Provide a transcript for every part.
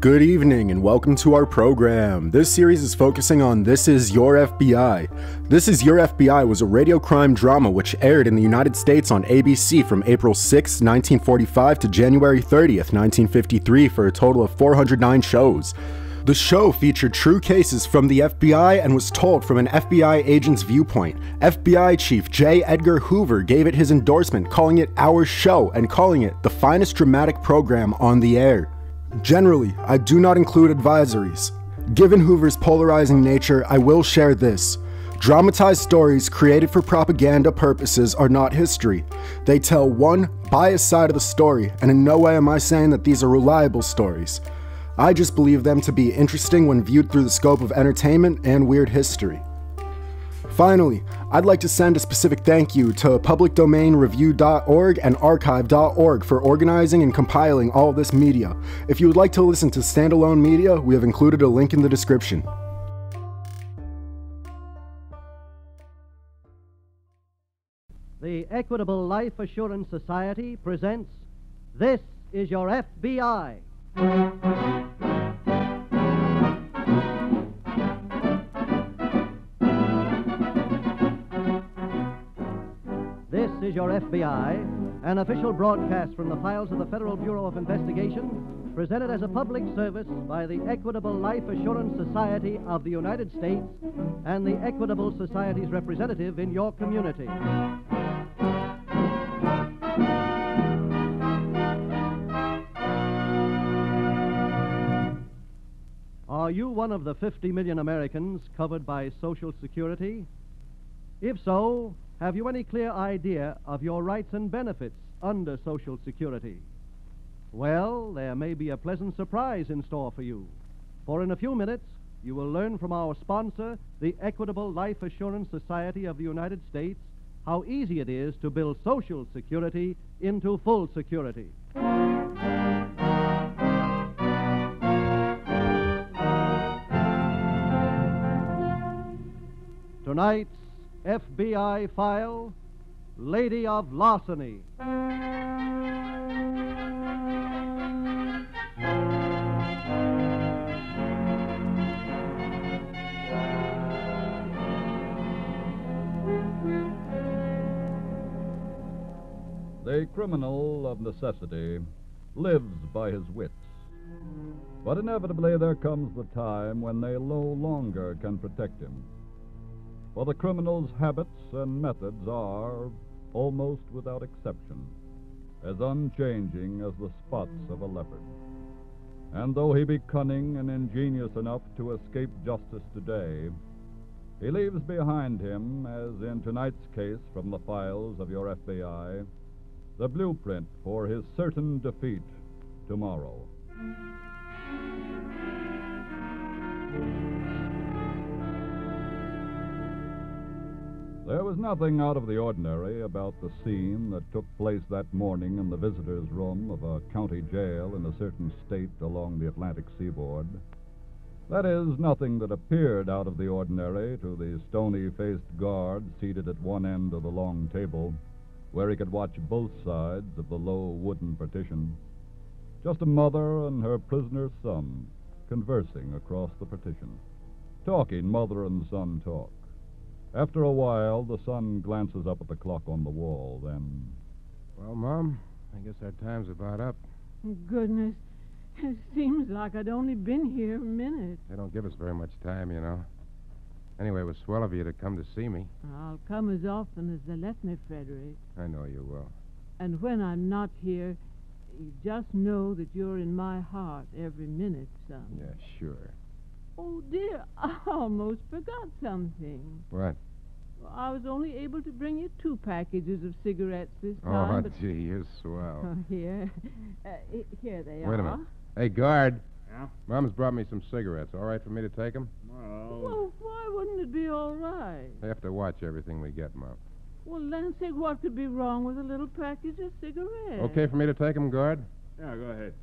Good evening and welcome to our program. This series is focusing on This Is Your FBI. This Is Your FBI was a radio crime drama which aired in the United States on ABC from April 6, 1945 to January 30th, 1953 for a total of 409 shows. The show featured true cases from the FBI and was told from an FBI agent's viewpoint. FBI Chief J. Edgar Hoover gave it his endorsement, calling it our show and calling it the finest dramatic program on the air. Generally, I do not include advisories. Given Hoover's polarizing nature, I will share this. Dramatized stories created for propaganda purposes are not history. They tell one biased side of the story, and in no way am I saying that these are reliable stories. I just believe them to be interesting when viewed through the scope of entertainment and weird history. Finally, I'd like to send a specific thank you to publicdomainreview.org and archive.org for organizing and compiling all this media. If you would like to listen to standalone media, we have included a link in the description. The Equitable Life Assurance Society presents This is Your FBI. Is Your FBI, an official broadcast from the files of the Federal Bureau of Investigation, presented as a public service by the Equitable Life Assurance Society of the United States and the Equitable Society's representative in your community. Are you one of the 50 million Americans covered by Social Security? If so, have you any clear idea of your rights and benefits under Social Security? Well, there may be a pleasant surprise in store for you. For in a few minutes, you will learn from our sponsor, the Equitable Life Assurance Society of the United States, how easy it is to build Social Security into full security. Tonight's FBI file Lady of Larceny. The criminal of necessity lives by his wits. But inevitably there comes the time when they no longer can protect him. For the criminal's habits and methods are, almost without exception, as unchanging as the spots of a leopard. And though he be cunning and ingenious enough to escape justice today, he leaves behind him, as in tonight's case from the files of your FBI, the blueprint for his certain defeat tomorrow. There was nothing out of the ordinary about the scene that took place that morning in the visitor's room of a county jail in a certain state along the Atlantic seaboard. That is, nothing that appeared out of the ordinary to the stony faced guard seated at one end of the long table, where he could watch both sides of the low wooden partition. Just a mother and her prisoner's son conversing across the partition. Talking, mother and son talk. After a while, the son glances up at the clock on the wall, then. Well, Mom, I guess our time's about up. Goodness, it seems like I'd only been here a minute. They don't give us very much time, you know. Anyway, it was swell of you to come to see me. I'll come as often as they let me, Frederick. I know you will. And when I'm not here, you just know that you're in my heart every minute, son. Yeah, sure. Oh, dear, I almost forgot something. What? Well, I was only able to bring you two packages of cigarettes this Oh, time. but... gee, you're swell. Oh, here. Uh, here they are. Wait a minute. Hey, guard. Yeah? Mom's brought me some cigarettes. All right for me to take them? Well, Well, why wouldn't it be all right? I have to watch everything we get, Mom. Well, Lansing, what could be wrong with a little package of cigarettes? Okay for me to take them, guard? yeah, go ahead.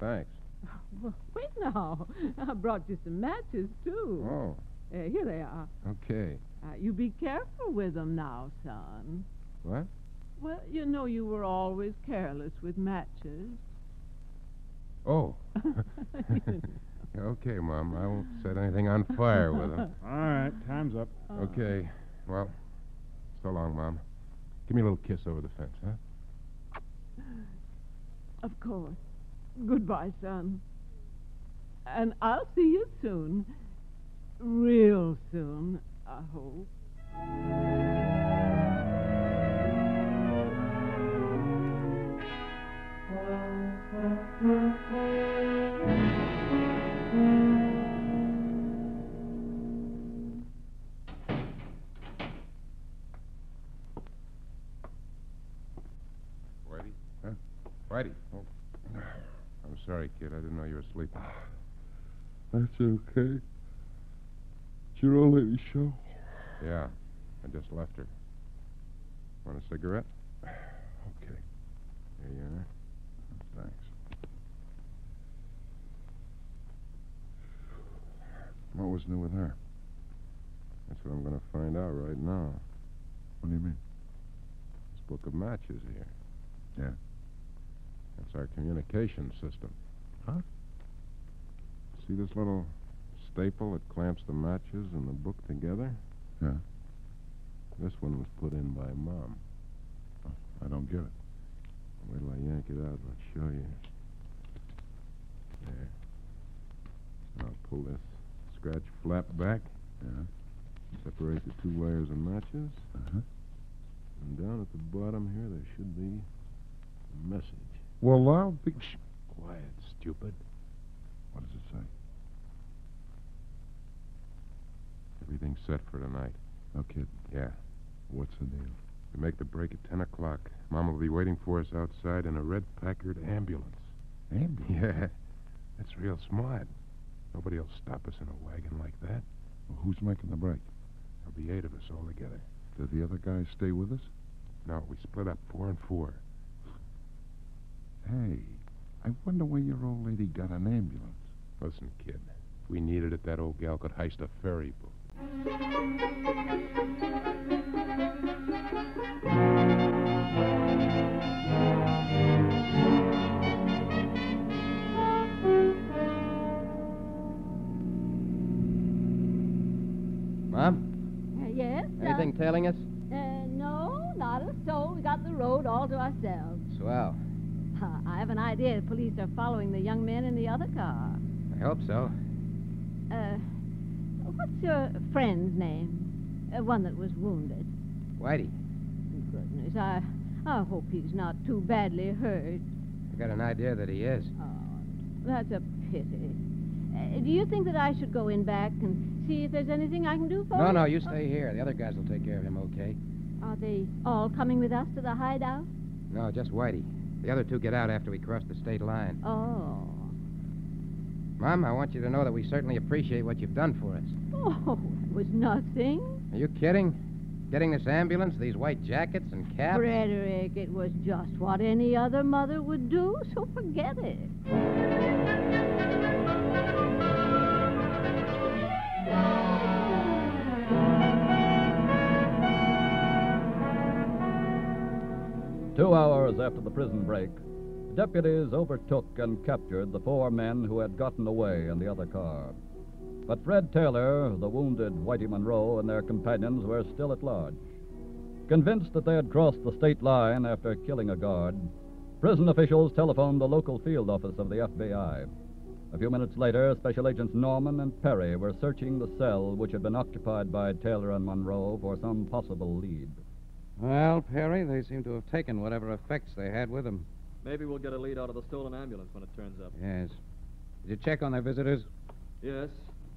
Thanks. Well, wait now. I brought you some matches, too. Oh, Uh, here they are. okay. Uh, you be careful with them now, son. What? Well, you know you were always careless with matches. Oh. Okay, Mom. I won't set anything on fire with them. All right, time's up. Okay. Well, so long, Mom. Give me a little kiss over the fence, huh? Of course. Goodbye, son. And I'll see you soon. Real soon, I hope. Whitey? Huh? Whitey. Sorry, kid. I didn't know you were sleeping. That's okay. It's your old lady show. Yeah. I just left her. Want a cigarette? Okay, Here you are. thanks. What was new with her? That's what I'm going to find out right now. What do you mean? This book of matches here. Yeah. That's our communication system. Huh? See this little staple that clamps the matches and the book together? Yeah. This one was put in by Mom. I don't get it. Wait till I yank it out and I'll show you. There. Now pull this scratch flap back. Yeah. Separate the two layers of matches. Uh-huh. And down at the bottom here, there should be a message. Well, I'll be... Quiet, stupid. What does it say? Everything's set for tonight. No kid. Yeah. What's the deal? We make the break at 10 o'clock. Mom will be waiting for us outside in a red Packard ambulance. Ambulance? Yeah. That's real smart. Nobody will stop us in a wagon like that. Well, who's making the break? There'll be eight of us all together. Did the other guys stay with us? No, we split up four and four. Hey, I wonder where your old lady got an ambulance. Listen, kid. If we needed it, that old gal could heist a ferry boat. Mom, Uh, yes? uh, anything tailing us? Uh, no, not a soul. We got the road all to ourselves. Swell. Uh, I have an idea the police are following the young men in the other car. I hope so. Uh, what's your friend's name? Uh, one that was wounded. Whitey, Goodness, I, I hope he's not too badly hurt. I got an idea that he is. Oh, that's a pity. Uh, do you think that I should go in back and see if there's anything I can do for No, him? no, you stay here. The other guys will take care of him, okay? Are they all coming with us to the hideout? No, just Whitey. The other two get out after we cross the state line. Oh. Mom, I want you to know that we certainly appreciate what you've done for us. Oh, it was nothing. Are you kidding? Getting this ambulance, these white jackets and caps? Frederick, it was just what any other mother would do, so forget it. Two hours after the prison break, deputies overtook and captured the four men who had gotten away in the other car. But Fred Taylor, the wounded Whitey Monroe, and their companions were still at large. Convinced that they had crossed the state line after killing a guard, prison officials telephoned the local field office of the FBI. A few minutes later, Special Agents Norman and Perry were searching the cell which had been occupied by Taylor and Monroe for some possible lead. Well, Perry, they seem to have taken whatever effects they had with them. Maybe we'll get a lead out of the stolen ambulance when it turns up. Yes. Did you check on their visitors? Yes.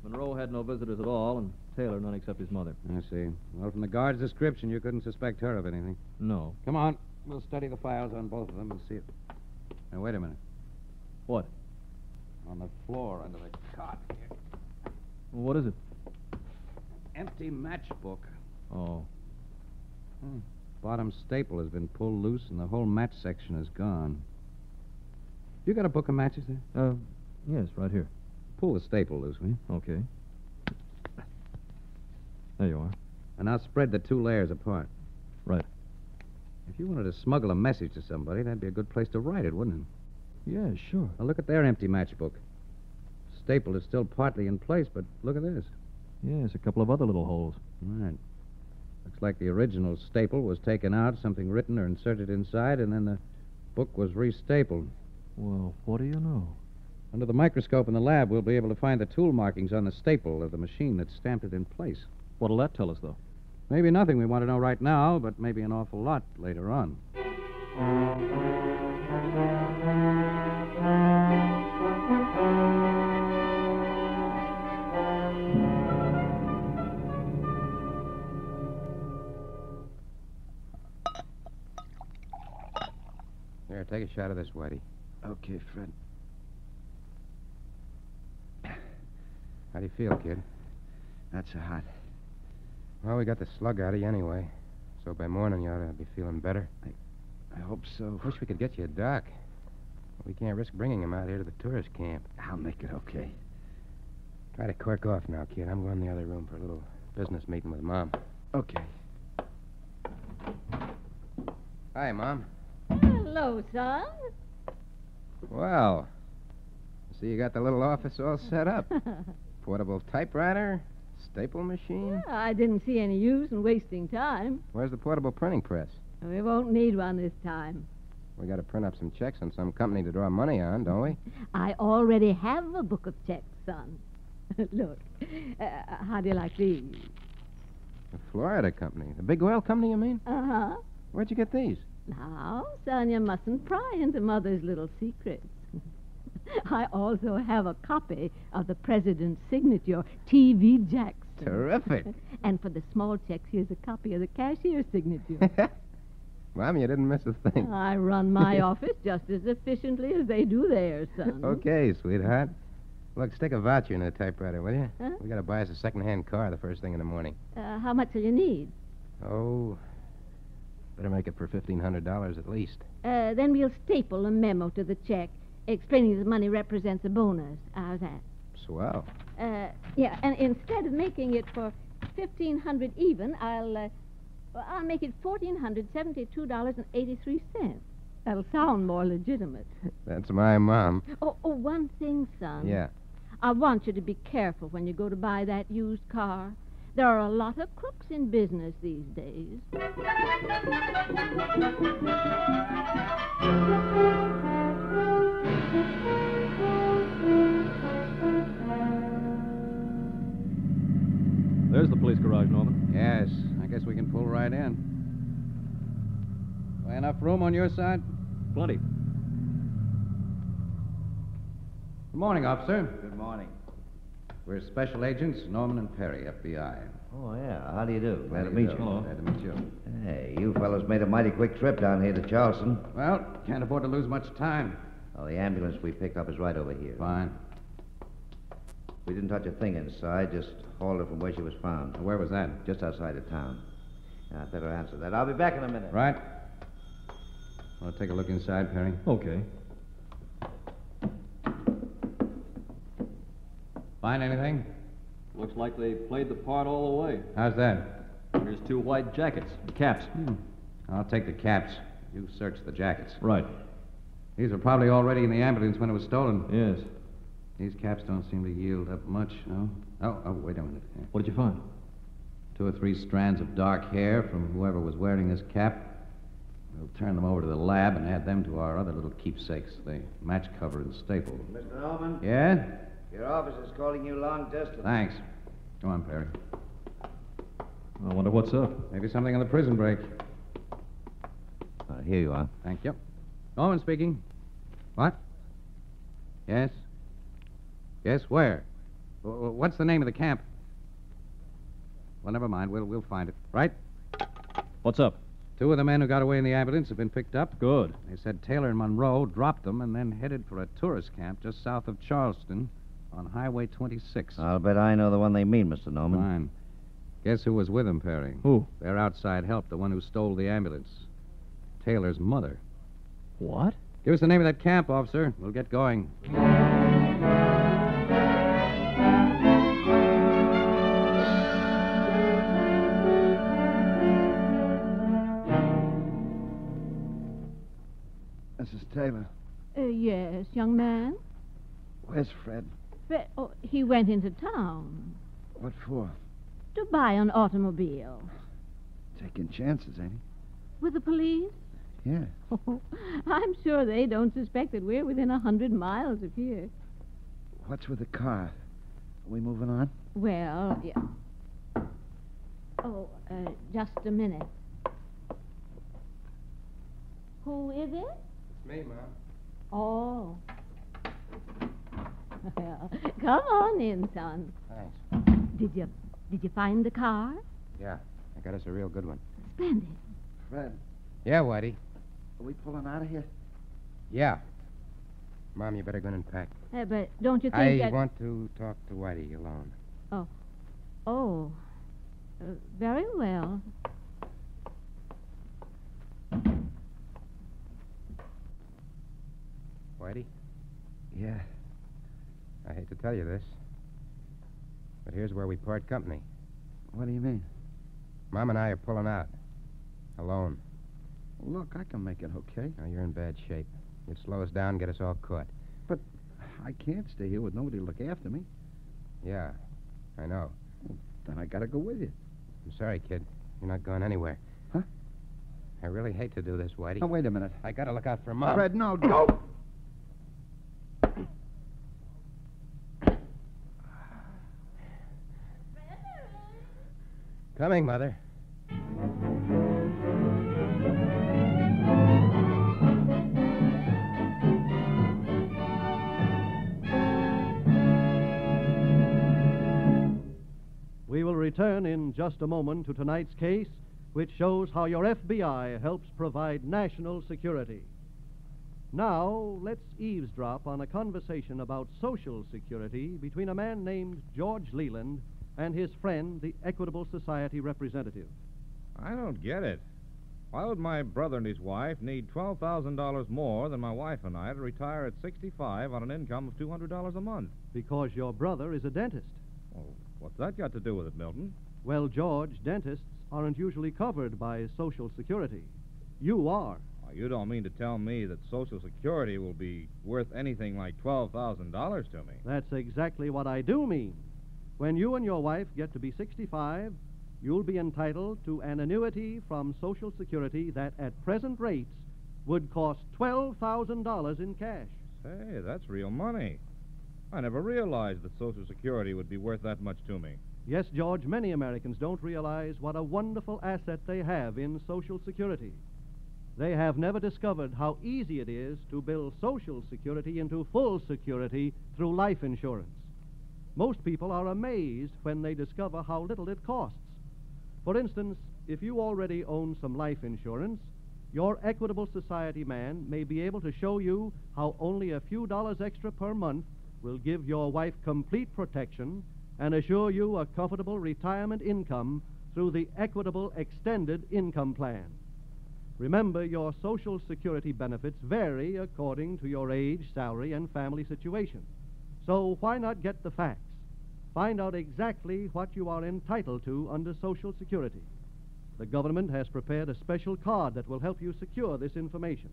Monroe had no visitors at all, and Taylor none except his mother. I see. Well, from the guard's description, you couldn't suspect her of anything. No. Come on. We'll study the files on both of them and see it. Now, wait a minute. What? On the floor under the cot here. What is it? Empty matchbook. Oh. Bottom staple has been pulled loose and the whole match section is gone. You got a book of matches there? Uh, yes, right here. Pull the staple loose, will you? Okay. There you are. And now spread the two layers apart. Right. If you wanted to smuggle a message to somebody, that'd be a good place to write it, wouldn't it? Yeah, sure. Now look at their empty matchbook. staple is still partly in place, but look at this. Yes, a couple of other little holes. Right. Looks like the original staple was taken out, something written or inserted inside, and then the book was restapled. Well, what do you know? Under the microscope in the lab, we'll be able to find the tool markings on the staple of the machine that stamped it in place. What'll that tell us, though? Maybe nothing we want to know right now, but maybe an awful lot later on. Take a shot of this, Whitey. Okay, Fred. How do you feel, kid? Not so hot. Well, we got the slug out of you anyway. So by morning you ought to be feeling better. I hope so. Wish we could get you a doc. We can't risk bringing him out here to the tourist camp. I'll make it okay. Try to cork off now, kid. I'm going in the other room for a little business meeting with Mom. Okay. Hi, Mom. Hello, son. Well, see you got the little office all set up. Portable typewriter, staple machine. I didn't see any use in wasting time. Where's the portable printing press? We won't need one this time. We got to print up some checks on some company to draw money on, don't we? I already have a book of checks, son. Look, uh, how do you like these? The Florida company. The big oil company, you mean? Uh huh. Where'd you get these? Now, Sonia you mustn't pry into Mother's little secrets. I also have a copy of the President's signature, T.V. Jackson. Terrific. and for the small checks, here's a copy of the cashier's signature. Mom, you didn't miss a thing. I run my office just as efficiently as they do theirs, son. Okay, sweetheart. Look, stick a voucher in the typewriter, will you? Huh? We got to buy us a second-hand car the first thing in the morning. Uh, how much will you need? Oh, better make it for fifteen hundred dollars at least. Uh, then we'll staple a memo to the check explaining the money represents a bonus. How's that? Swell. Uh, yeah, and instead of making it for fifteen hundred even, I'll uh, well, I'll make it fourteen hundred seventy-two dollars and eighty-three cents. That'll sound more legitimate. That's my mom. Oh, oh, one thing, son. Yeah. I want you to be careful when you go to buy that used car. There are a lot of crooks in business these days. There's the police garage, Norman. Yes, I guess we can pull right in. Enough room on your side? Plenty. Good morning, officer. Good morning. We're special agents Norman and Perry, FBI. Oh, yeah. How do you do? Glad to meet do? you. Glad to meet you. Hey, you fellows made a mighty quick trip down here to Charleston. Well, can't afford to lose much time. Oh, the ambulance we picked up is right over here. Fine. We didn't touch a thing inside, just hauled her from where she was found. Where was that? Just outside of town. Yeah, I better answer that. I'll be back in a minute. Right. Want to take a look inside, Perry? Okay. Find anything? Looks like they played the part all the way. How's that? There's two white jackets, caps. Hmm. I'll take the caps. You search the jackets. Right. These were probably already in the ambulance when it was stolen. Yes. These caps don't seem to yield up much, no? Oh, oh, wait a minute. What did you find? Two or three strands of dark hair from whoever was wearing this cap. We'll turn them over to the lab and add them to our other little keepsakes, the match cover and staple. Mr. Norman? Yeah? Your office is calling you long distance. Thanks. Go on, Perry. I wonder what's up. Maybe something on the prison break. Uh, here you are. Thank you. Norman speaking. What? Yes? Yes, where? W- w- What's the name of the camp? Well, never mind. We'll, we'll find it. Right? What's up? Two of the men who got away in the ambulance have been picked up. Good. They said Taylor and Monroe dropped them and then headed for a tourist camp just south of Charleston on Highway 26. I'll bet I know the one they mean, Mr. Norman. Fine. Guess who was with him, Perry? Who? Their outside help, the one who stole the ambulance. Taylor's mother. What? Give us the name of that camp, officer. We'll get going. Mrs. Taylor, Uh, yes, young man. where's Fred? But oh, he went into town What for? to buy an automobile. Taking chances, ain't he? With the police? he? Yeah. Oh, I'm sure they don't suspect that we're within a hundred miles of here. What's with the car? Are we moving on? Well, yeah. Oh, uh, just a minute. Who is it? It's me, Mom. Oh. Well, come on in, son. Thanks. Did you did you find the car? Yeah, I got us a real good one. Splendid. Fred, Yeah, Whitey. are we pulling out of here? Yeah. Mom, you better go in and pack. Uh, but don't you think I that... want to talk to Whitey alone. Oh. Uh, very well. Whitey, Yeah. I hate to tell you this, but here's where we part company. What do you mean? Mom and I are pulling out. Alone. Look, I can make it okay. Now, you're in bad shape. You'd slow us down, get us all caught. But I can't stay here with nobody to look after me. Yeah, I know. Then I gotta go with you. I'm sorry, kid. You're not going anywhere. Huh? I really hate to do this, Whitey. Now, wait a minute. I gotta look out for Mom. Fred, no, go! Coming, Mother. We will return in just a moment to tonight's case, which shows how your FBI helps provide national security. Now, let's eavesdrop on a conversation about Social Security between a man named George Leland and his friend, the Equitable Society representative. I don't get it. Why would my brother and his wife need $12,000 more than my wife and I to retire at 65 on an income of $200 a month? Because your brother is a dentist. Well, what's that got to do with it, Milton? Well, George, dentists aren't usually covered by Social Security. You are. Oh, you don't mean to tell me that Social Security will be worth anything like $12,000 to me. That's exactly what I do mean. When you and your wife get to be 65, you'll be entitled to an annuity from Social Security that, at present rates, would cost $12,000 in cash. Hey, that's real money. I never realized that Social Security would be worth that much to me. Yes, George, many Americans don't realize what a wonderful asset they have in Social Security. They have never discovered how easy it is to build Social Security into full security through life insurance. Most people are amazed when they discover how little it costs. For instance, if you already own some life insurance, your Equitable Society man may be able to show you how only a few dollars extra per month will give your wife complete protection and assure you a comfortable retirement income through the Equitable Extended Income Plan. Remember, your Social Security benefits vary according to your age, salary, and family situation. So why not get the facts? Find out exactly what you are entitled to under Social Security. The government has prepared a special card that will help you secure this information.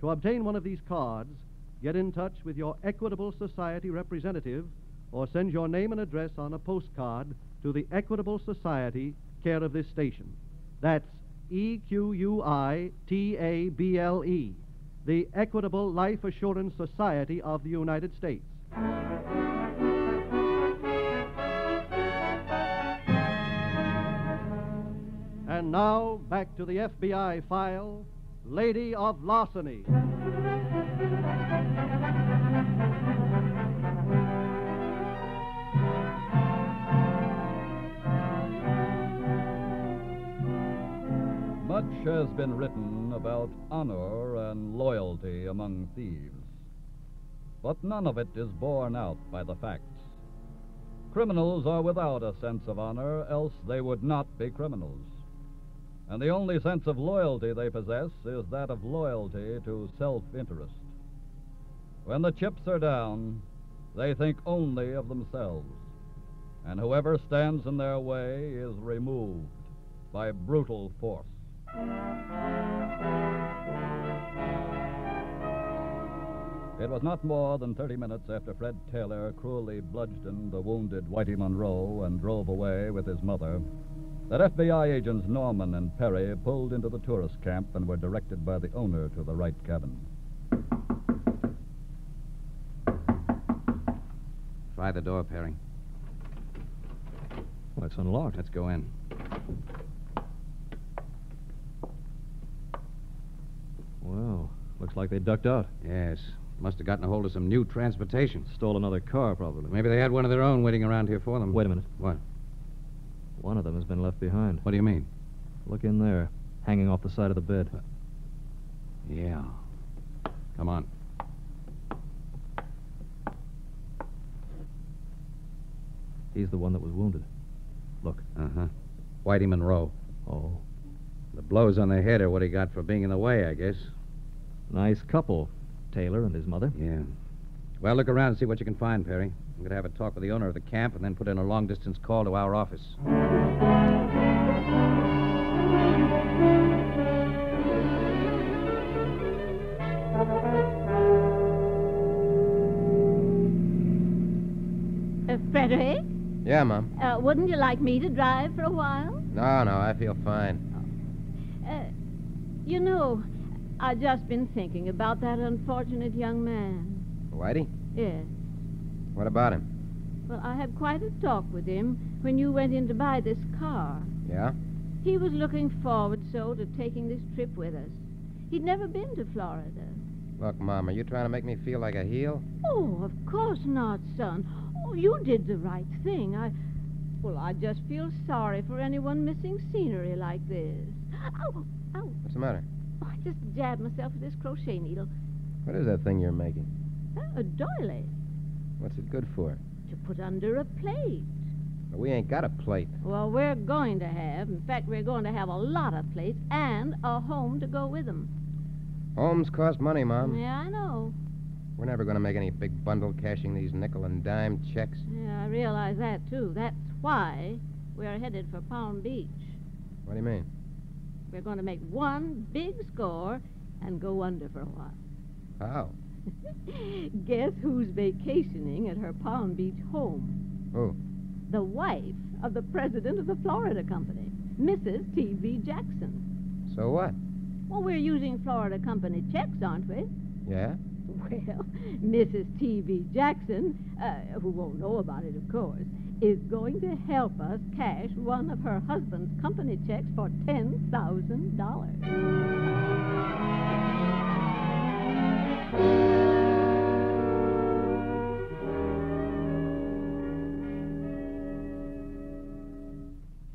To obtain one of these cards, get in touch with your Equitable Society representative or send your name and address on a postcard to the Equitable Society, care of this station. That's E Q U I T A B L E, the Equitable Life Assurance Society of the United States. And now, back to the FBI file Lady of Larceny. Much has been written about honor and loyalty among thieves, but none of it is borne out by the facts. Criminals are without a sense of honor, else they would not be criminals. And the only sense of loyalty they possess is that of loyalty to self interest. When the chips are down, they think only of themselves, and whoever stands in their way is removed by brutal force. It was not more than 30 minutes after Fred Taylor cruelly bludgeoned the wounded Whitey Monroe and drove away with his mother that FBI agents Norman and Perry pulled into the tourist camp and were directed by the owner to the right cabin. Try the door, Perry. Well, it's unlocked. Let's go in. Well, looks like they ducked out. Yes. Must have gotten a hold of some new transportation. Stole another car, probably. Maybe they had one of their own waiting around here for them. Wait a minute. What? One of them has been left behind. What do you mean? Look in there, hanging off the side of the bed. Yeah. Come on. He's the one that was wounded. Look. Uh huh. Whitey Monroe. Oh. The blows on the head are what he got for being in the way, I guess. Nice couple, Taylor and his mother. Yeah. Well, look around and see what you can find, Perry. I'm going to have a talk with the owner of the camp and then put in a long distance call to our office. Uh, Frederick, Yeah, Mom. uh, wouldn't you like me to drive for a while? No, no, I feel fine. Uh, you know, I've just been thinking about that unfortunate young man. Whitey? Yes. What about him? Well, I had quite a talk with him when you went in to buy this car. Yeah? He was looking forward so to taking this trip with us. He'd never been to Florida. Look, Mom, are you trying to make me feel like a heel? Oh, of course not, son. Oh, you did the right thing. I. Well, I just feel sorry for anyone missing scenery like this. Ow! Ow! What's the matter? Oh, I just jabbed myself with this crochet needle. What is that thing you're making? Huh, a doily What's it good for? to put under a plate. Well, we ain't got a plate. Well, we're going to have. In fact, we're going to have a lot of plates and a home to go with them. Homes cost money, Mom. Yeah, I know. We're never going to make any big bundle cashing these nickel and dime checks. Yeah, I realize that, too. That's why we're headed for Palm Beach. What do you mean? We're going to make one big score and go under for a while. How? Guess who's vacationing at her Palm Beach home? Who? The wife of the president of the Florida Company, Mrs. T.V. Jackson. So what? Well, we're using Florida Company checks, aren't we? Yeah? Well, Mrs. T.V. Jackson, uh, who won't know about it, of course, is going to help us cash one of her husband's company checks for $10,000.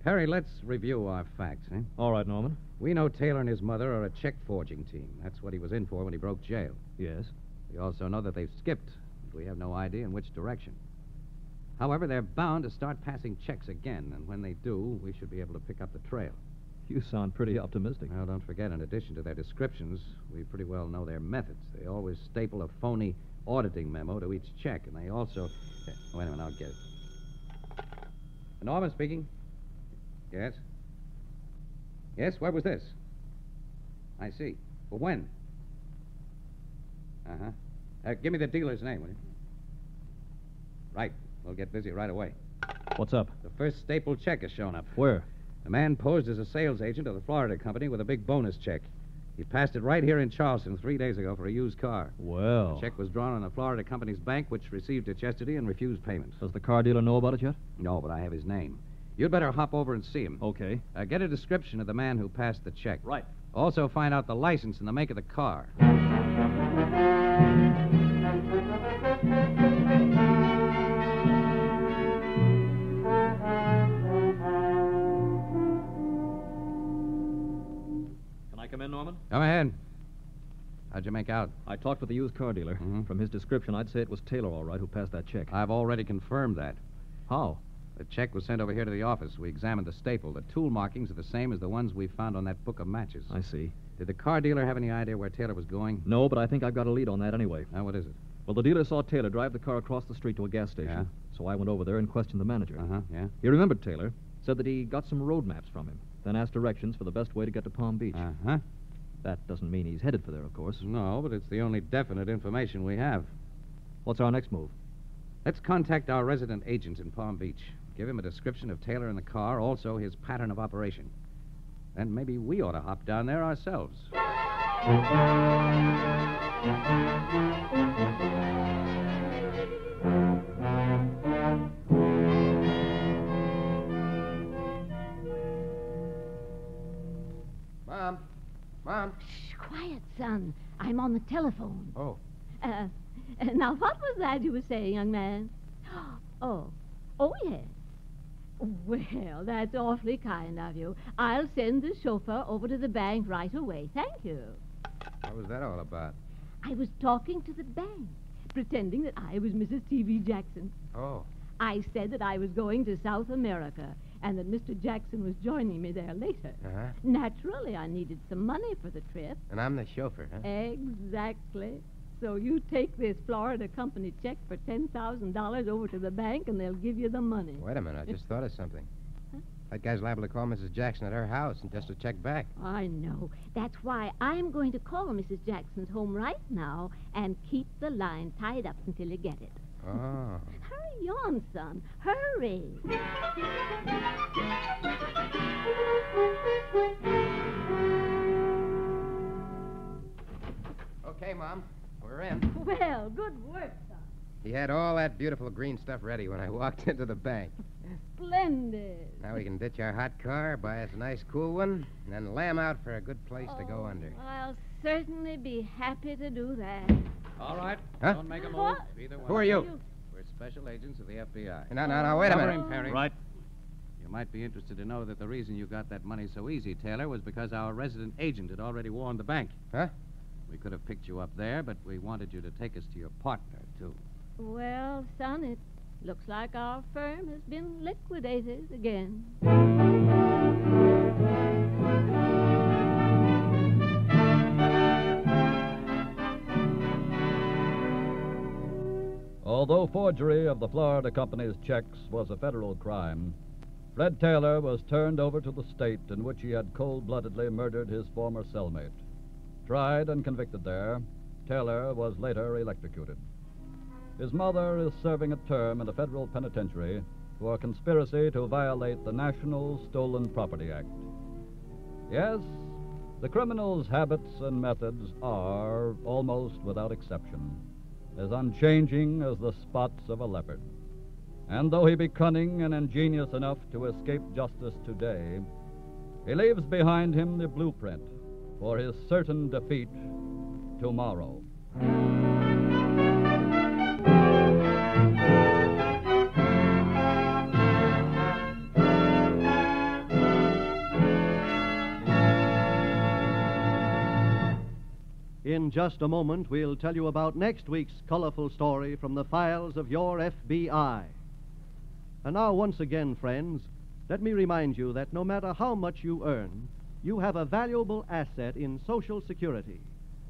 Perry, let's review our facts, eh? All right, Norman. We know Taylor and his mother are a check forging team. That's what he was in for when he broke jail. Yes. We also know that they've skipped. but We have no idea in which direction. However, they're bound to start passing checks again, and when they do, we should be able to pick up the trail. You sound pretty optimistic. Well, don't forget, in addition to their descriptions, we pretty well know their methods. They always staple a phony auditing memo to each check, and they also. Eh, Wait a minute, I'll get it. Norman speaking. Yes? Yes, what was this? I see. Well, when? Uh-huh. Uh, give me the dealer's name, will you? Right. We'll get busy right away. What's up? The first staple check has shown up. Where? A man posed as a sales agent of the Florida company with a big bonus check. He passed it right here in Charleston three days ago for a used car. Well. The check was drawn on the Florida company's bank, which received it yesterday and refused payment. Does the car dealer know about it yet? No, but I have his name. You'd better hop over and see him. Okay. Uh, get a description of the man who passed the check. Right. Also, find out the license and the make of the car. Norman? Come ahead. How'd you make out? I talked with the used car dealer. Mhm. From his description, I'd say it was Taylor, all right, who passed that check. I've already confirmed that. How? The check was sent over here to the office. We examined the staple. The tool markings are the same as the ones we found on that book of matches. I see. Did the car dealer have any idea where Taylor was going? No, but I think I've got a lead on that anyway. Now, what is it? Well, the dealer saw Taylor drive the car across the street to a gas station. Yeah? So I went over there and questioned the manager. Uh huh, yeah. He remembered Taylor, said that he got some road maps from him, then asked directions for the best way to get to Palm Beach. Uh huh. That doesn't mean he's headed for there, of course. No, but it's the only definite information we have. What's our next move? Let's contact our resident agent in Palm Beach. Give him a description of Taylor in the car, also his pattern of operation. Then maybe we ought to hop down there ourselves. Mom. Shh, quiet, son. I'm on the telephone. Oh. Uh, uh, now, what was that you were saying, young man? Oh. Oh, yes. Well, that's awfully kind of you. I'll send the chauffeur over to the bank right away. Thank you. What was that all about? I was talking to the bank, pretending that I was Mrs. T.V. Jackson. Oh. I said that I was going to South America and that Mr. Jackson was joining me there later. Uh-huh. Naturally, I needed some money for the trip. And I'm the chauffeur, huh? Exactly. So you take this Florida company check for $10,000 over to the bank and they'll give you the money. Wait a minute. I just thought of something. That guy's liable to call Mrs. Jackson at her house and just to check back. I know. That's why I'm going to call Mrs. Jackson's home right now and keep the line tied up until you get it. Oh. Hurry on, son. Hurry. Okay, Mom. We're in. Well, good work, son. He had all that beautiful green stuff ready when I walked into the bank. Splendid. Now we can ditch our hot car, buy us a nice cool one, and then lamb out for a good place to go oh, under. I'll certainly be happy to do that. All right. Huh? Don't make a move. What? Either one Who are of you? We're special agents of the FBI. No, no, no, wait a Covering minute. Perry. Right. You might be interested to know that the reason you got that money so easy, Taylor, was because our resident agent had already warned the bank. Huh? We could have picked you up there, but we wanted you to take us to your partner, too. Well, son, it looks like our firm has been liquidated again. Although forgery of the Florida company's checks was a federal crime, Fred Taylor was turned over to the state in which he had cold bloodedly murdered his former cellmate. Tried and convicted there, Taylor was later electrocuted. His mother is serving a term in a federal penitentiary for a conspiracy to violate the National Stolen Property Act. Yes, the criminal's habits and methods are, almost without exception, as unchanging as the spots of a leopard. And though he be cunning and ingenious enough to escape justice today, he leaves behind him the blueprint for his certain defeat tomorrow. In just a moment, we'll tell you about next week's colorful story from the files of your FBI. And now, once again, friends, let me remind you that no matter how much you earn, you have a valuable asset in Social Security.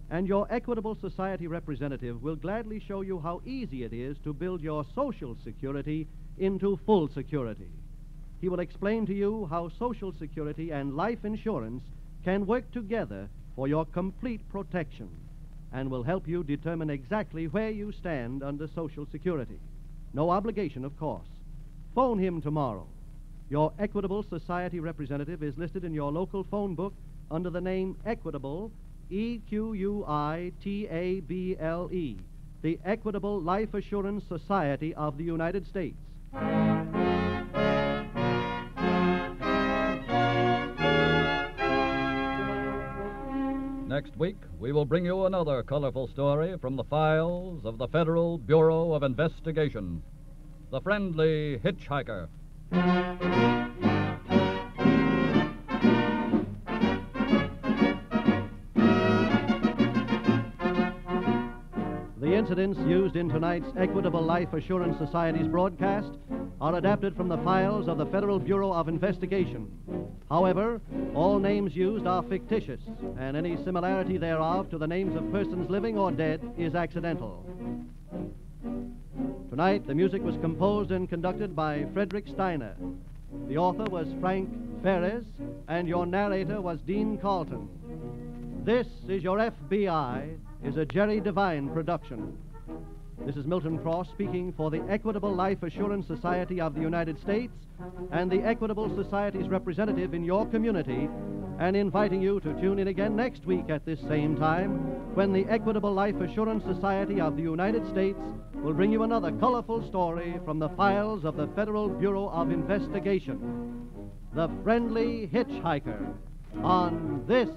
And your Equitable Society representative will gladly show you how easy it is to build your Social Security into full security. He will explain to you how Social Security and life insurance can work together for your complete protection and will help you determine exactly where you stand under Social Security. No obligation, of course. Phone him tomorrow. Your Equitable Society representative is listed in your local phone book under the name Equitable, E Q U I T A B L E, the Equitable Life Assurance Society of the United States. Next week, we will bring you another colorful story from the files of the Federal Bureau of Investigation The Friendly Hitchhiker. Incidents used in tonight's Equitable Life Assurance Society's broadcast are adapted from the files of the Federal Bureau of Investigation. However, all names used are fictitious, and any similarity thereof to the names of persons living or dead is accidental. Tonight, the music was composed and conducted by Frederick Steiner. The author was Frank Perez, and your narrator was Dean Carlton. This is Your FBI is a Jerry Devine production. This is Milton Cross speaking for the Equitable Life Assurance Society of the United States and the Equitable Society's representative in your community, and inviting you to tune in again next week at this same time when the Equitable Life Assurance Society of the United States will bring you another colorful story from the files of the Federal Bureau of Investigation The Friendly Hitchhiker on This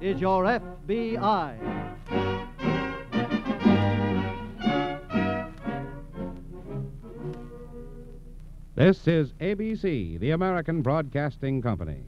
Is Your FBI. This is ABC, the American Broadcasting Company.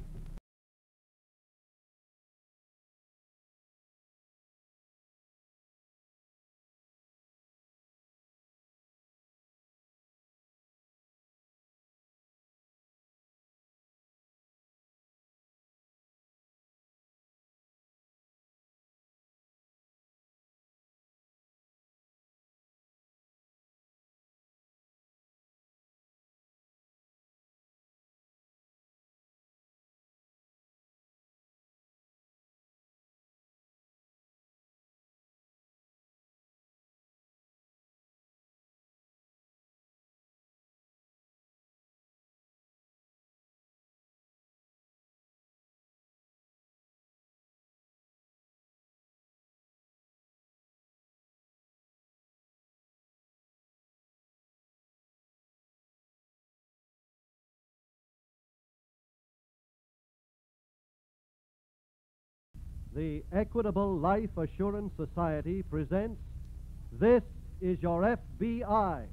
The Equitable Life Assurance Society presents This is Your FBI.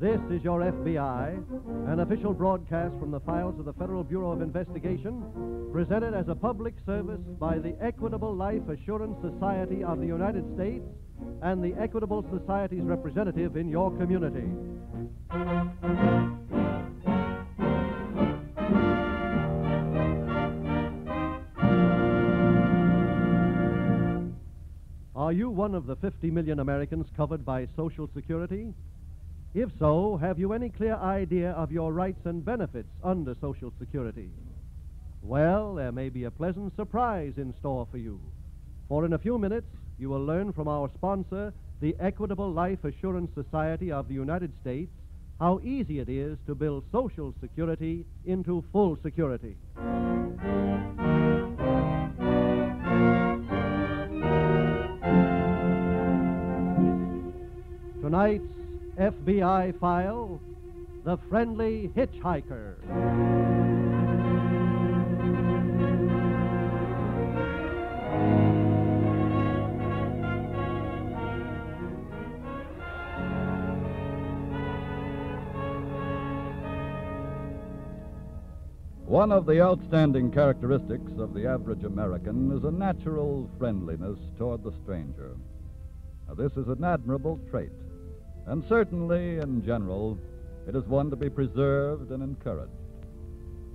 This is Your FBI, an official broadcast from the files of the Federal Bureau of Investigation, presented as a public service by the Equitable Life Assurance Society of the United States and the Equitable Society's representative in your community. Are you one of the 50 million Americans covered by Social Security? If so, have you any clear idea of your rights and benefits under Social Security? Well, there may be a pleasant surprise in store for you. For in a few minutes, you will learn from our sponsor, the Equitable Life Assurance Society of the United States, how easy it is to build Social Security into full security. Tonight's FBI file The Friendly Hitchhiker. One of the outstanding characteristics of the average American is a natural friendliness toward the stranger. Now, this is an admirable trait, and certainly, in general, it is one to be preserved and encouraged.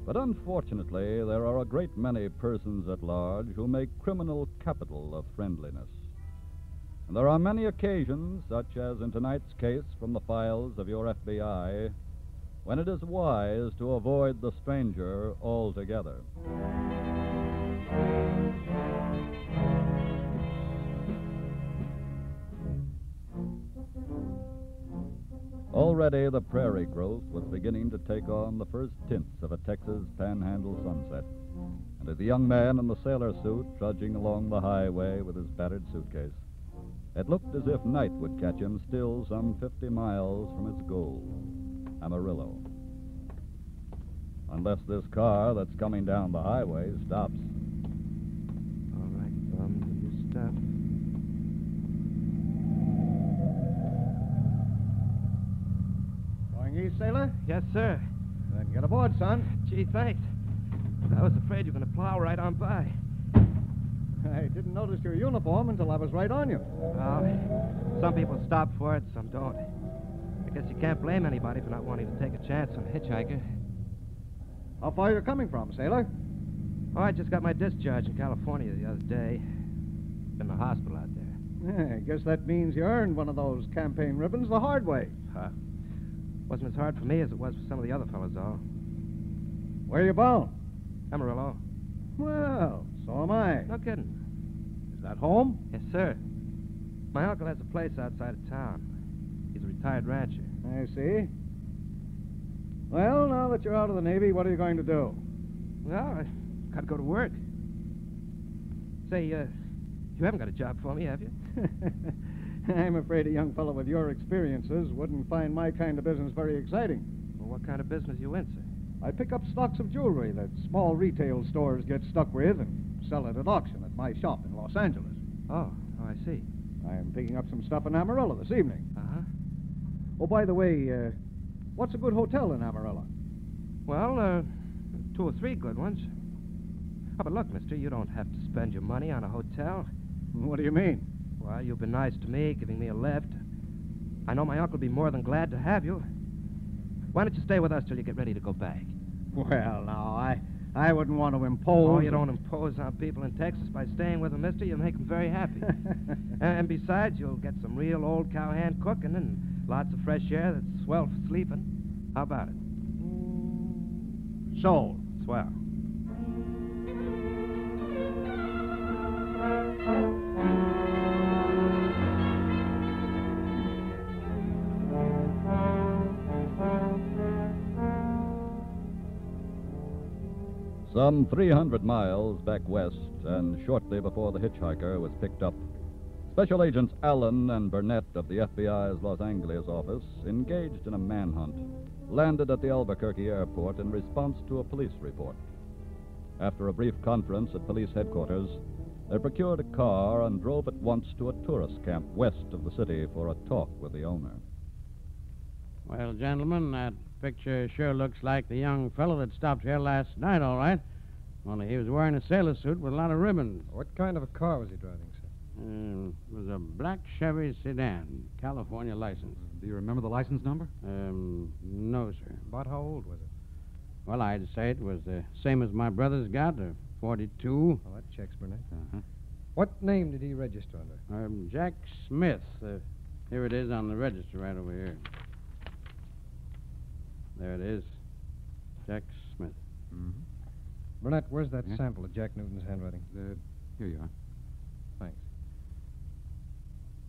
But unfortunately, there are a great many persons at large who make criminal capital of friendliness. And there are many occasions, such as in tonight's case from the files of your FBI, when it is wise to avoid the stranger altogether. Already the prairie growth was beginning to take on the first tints of a Texas panhandle sunset, and as the young man in the sailor suit trudging along the highway with his battered suitcase, it looked as if night would catch him still some 50 miles from its goal, Amarillo. Unless this car that's coming down the highway stops. All right, bum, do your stuff. Going east, sailor? Yes, sir. Then get aboard, son. Gee, thanks. I was afraid you were going to plow right on by. I didn't notice your uniform until I was right on you. Well, some people stop for it, some don't. I guess you can't blame anybody for not wanting to take a chance on a hitchhiker. How far you coming from, sailor? Oh, I just got my discharge in California the other day. Been in the hospital out there. Yeah, I guess that means you earned one of those campaign ribbons the hard way. Huh. Wasn't as hard for me as it was for some of the other fellows, though. Where are you bound? Amarillo. Well, so am I. No kidding. Is that home? Yes, sir. My uncle has a place outside of town. Retired rancher. I see. Well, now that you're out of the Navy, what are you going to do? Well, I gotta go to work. Say, uh, you haven't got a job for me, have you? I'm afraid a young fellow with your experiences wouldn't find my kind of business very exciting. Well, what kind of business you in, sir? I pick up stocks of jewelry that small retail stores get stuck with and sell it at auction at my shop in Los Angeles. Oh, oh, I see. I'm picking up some stuff in Amarillo this evening. Uh-huh. Oh, by the way, uh, what's a good hotel in Amarillo? Well, uh, two or three good ones. Oh, but look, mister, you don't have to spend your money on a hotel. What do you mean? Well, you've been nice to me, giving me a lift. I know my uncle will be more than glad to have you. Why don't you stay with us till you get ready to go back? Well, now, I, I wouldn't want to impose. Oh, you don't impose on people in Texas by staying with them, mister. You make them very happy. and, and besides, you'll get some real old cowhand cooking and lots of fresh air that's swell for sleeping. How about it? Sold. Swell. Some 300 miles back west, and shortly before the hitchhiker was picked up, Special Agents Allen and Burnett of the FBI's Los Angeles office, engaged in a manhunt, landed at the Albuquerque airport in response to a police report. After a brief conference at police headquarters, they procured a car and drove at once to a tourist camp west of the city for a talk with the owner. Well, gentlemen, that picture sure looks like the young fellow that stopped here last night, all right. Only he was wearing a sailor suit with a lot of ribbons. What kind of a car was he driving, sir? Um, it was a black Chevy sedan, California license. Do you remember the license number? Um, no, sir. About how old was it? Well, I'd say it was the same as my brother's got, a 42. Oh, that checks, Burnett. Uh-huh. What name did he register under? Um, Jack Smith. Uh, here it is on the register right over here. There it is. Jack Smith. Mm-hmm. Burnett, where's that Yeah? sample of Jack Newton's handwriting? Uh, here you are.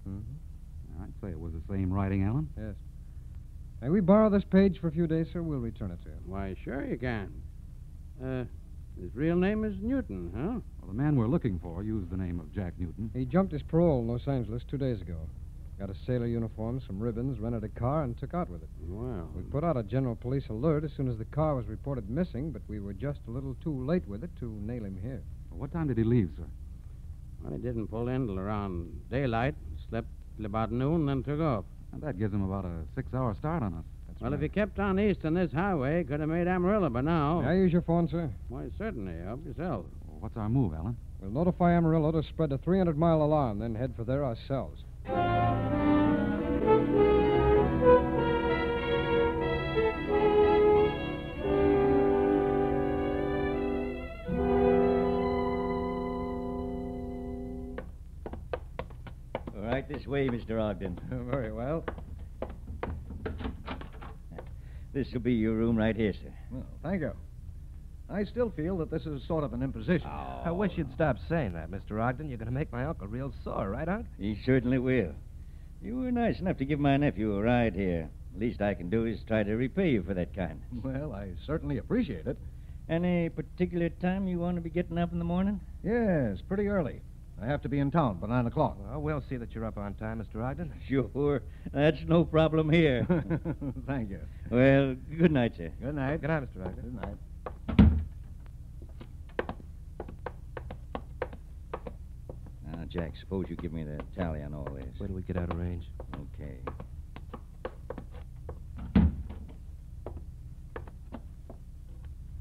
Thanks. Mm-hmm. All right, say it was the same writing, Allen? Yes. May we borrow this page for a few days, sir? We'll return it to you. Why, sure you can. Uh, his real name is Newton, huh? Well, the man we're looking for used the name of Jack Newton. He jumped his parole in Los Angeles two days ago. Got a sailor uniform, some ribbons, rented a car, and took out with it. Well, We put out a general police alert as soon as the car was reported missing, but we were just a little too late with it to nail him here. Well, what time did he leave, sir? well, he didn't pull in till around daylight, slept till about noon, then took off. And that gives him about a six-hour start on us. That's well, right. if he kept on east on this highway, could have made Amarillo by now. May I use your phone, sir? Why, certainly. Help yourself. Well, what's our move, Allen? We'll notify Amarillo to spread a 300 mile alarm, then head for there ourselves. This way, Mr. Ogden. Oh, very well. This will be your room right here, sir. Well, thank you. I still feel that this is sort of an imposition. Oh. I wish you'd stop saying that, Mr. Ogden. You're going to make my uncle real sore, right, Unc? He certainly will. You were nice enough to give my nephew a ride here. The least I can do is try to repay you for that kindness. Well, I certainly appreciate it. Any particular time you want to be getting up in the morning? Yes, pretty early. I have to be in town by nine o'clock. Well, we'll see that you're up on time, Mr. Ogden. Sure. That's no problem here. Thank you. well, good night, sir. Good night. Good night, Mr. Ogden. Good night. Now, Jack, suppose you give me the tally on all this. Wait till we get out of range. Okay.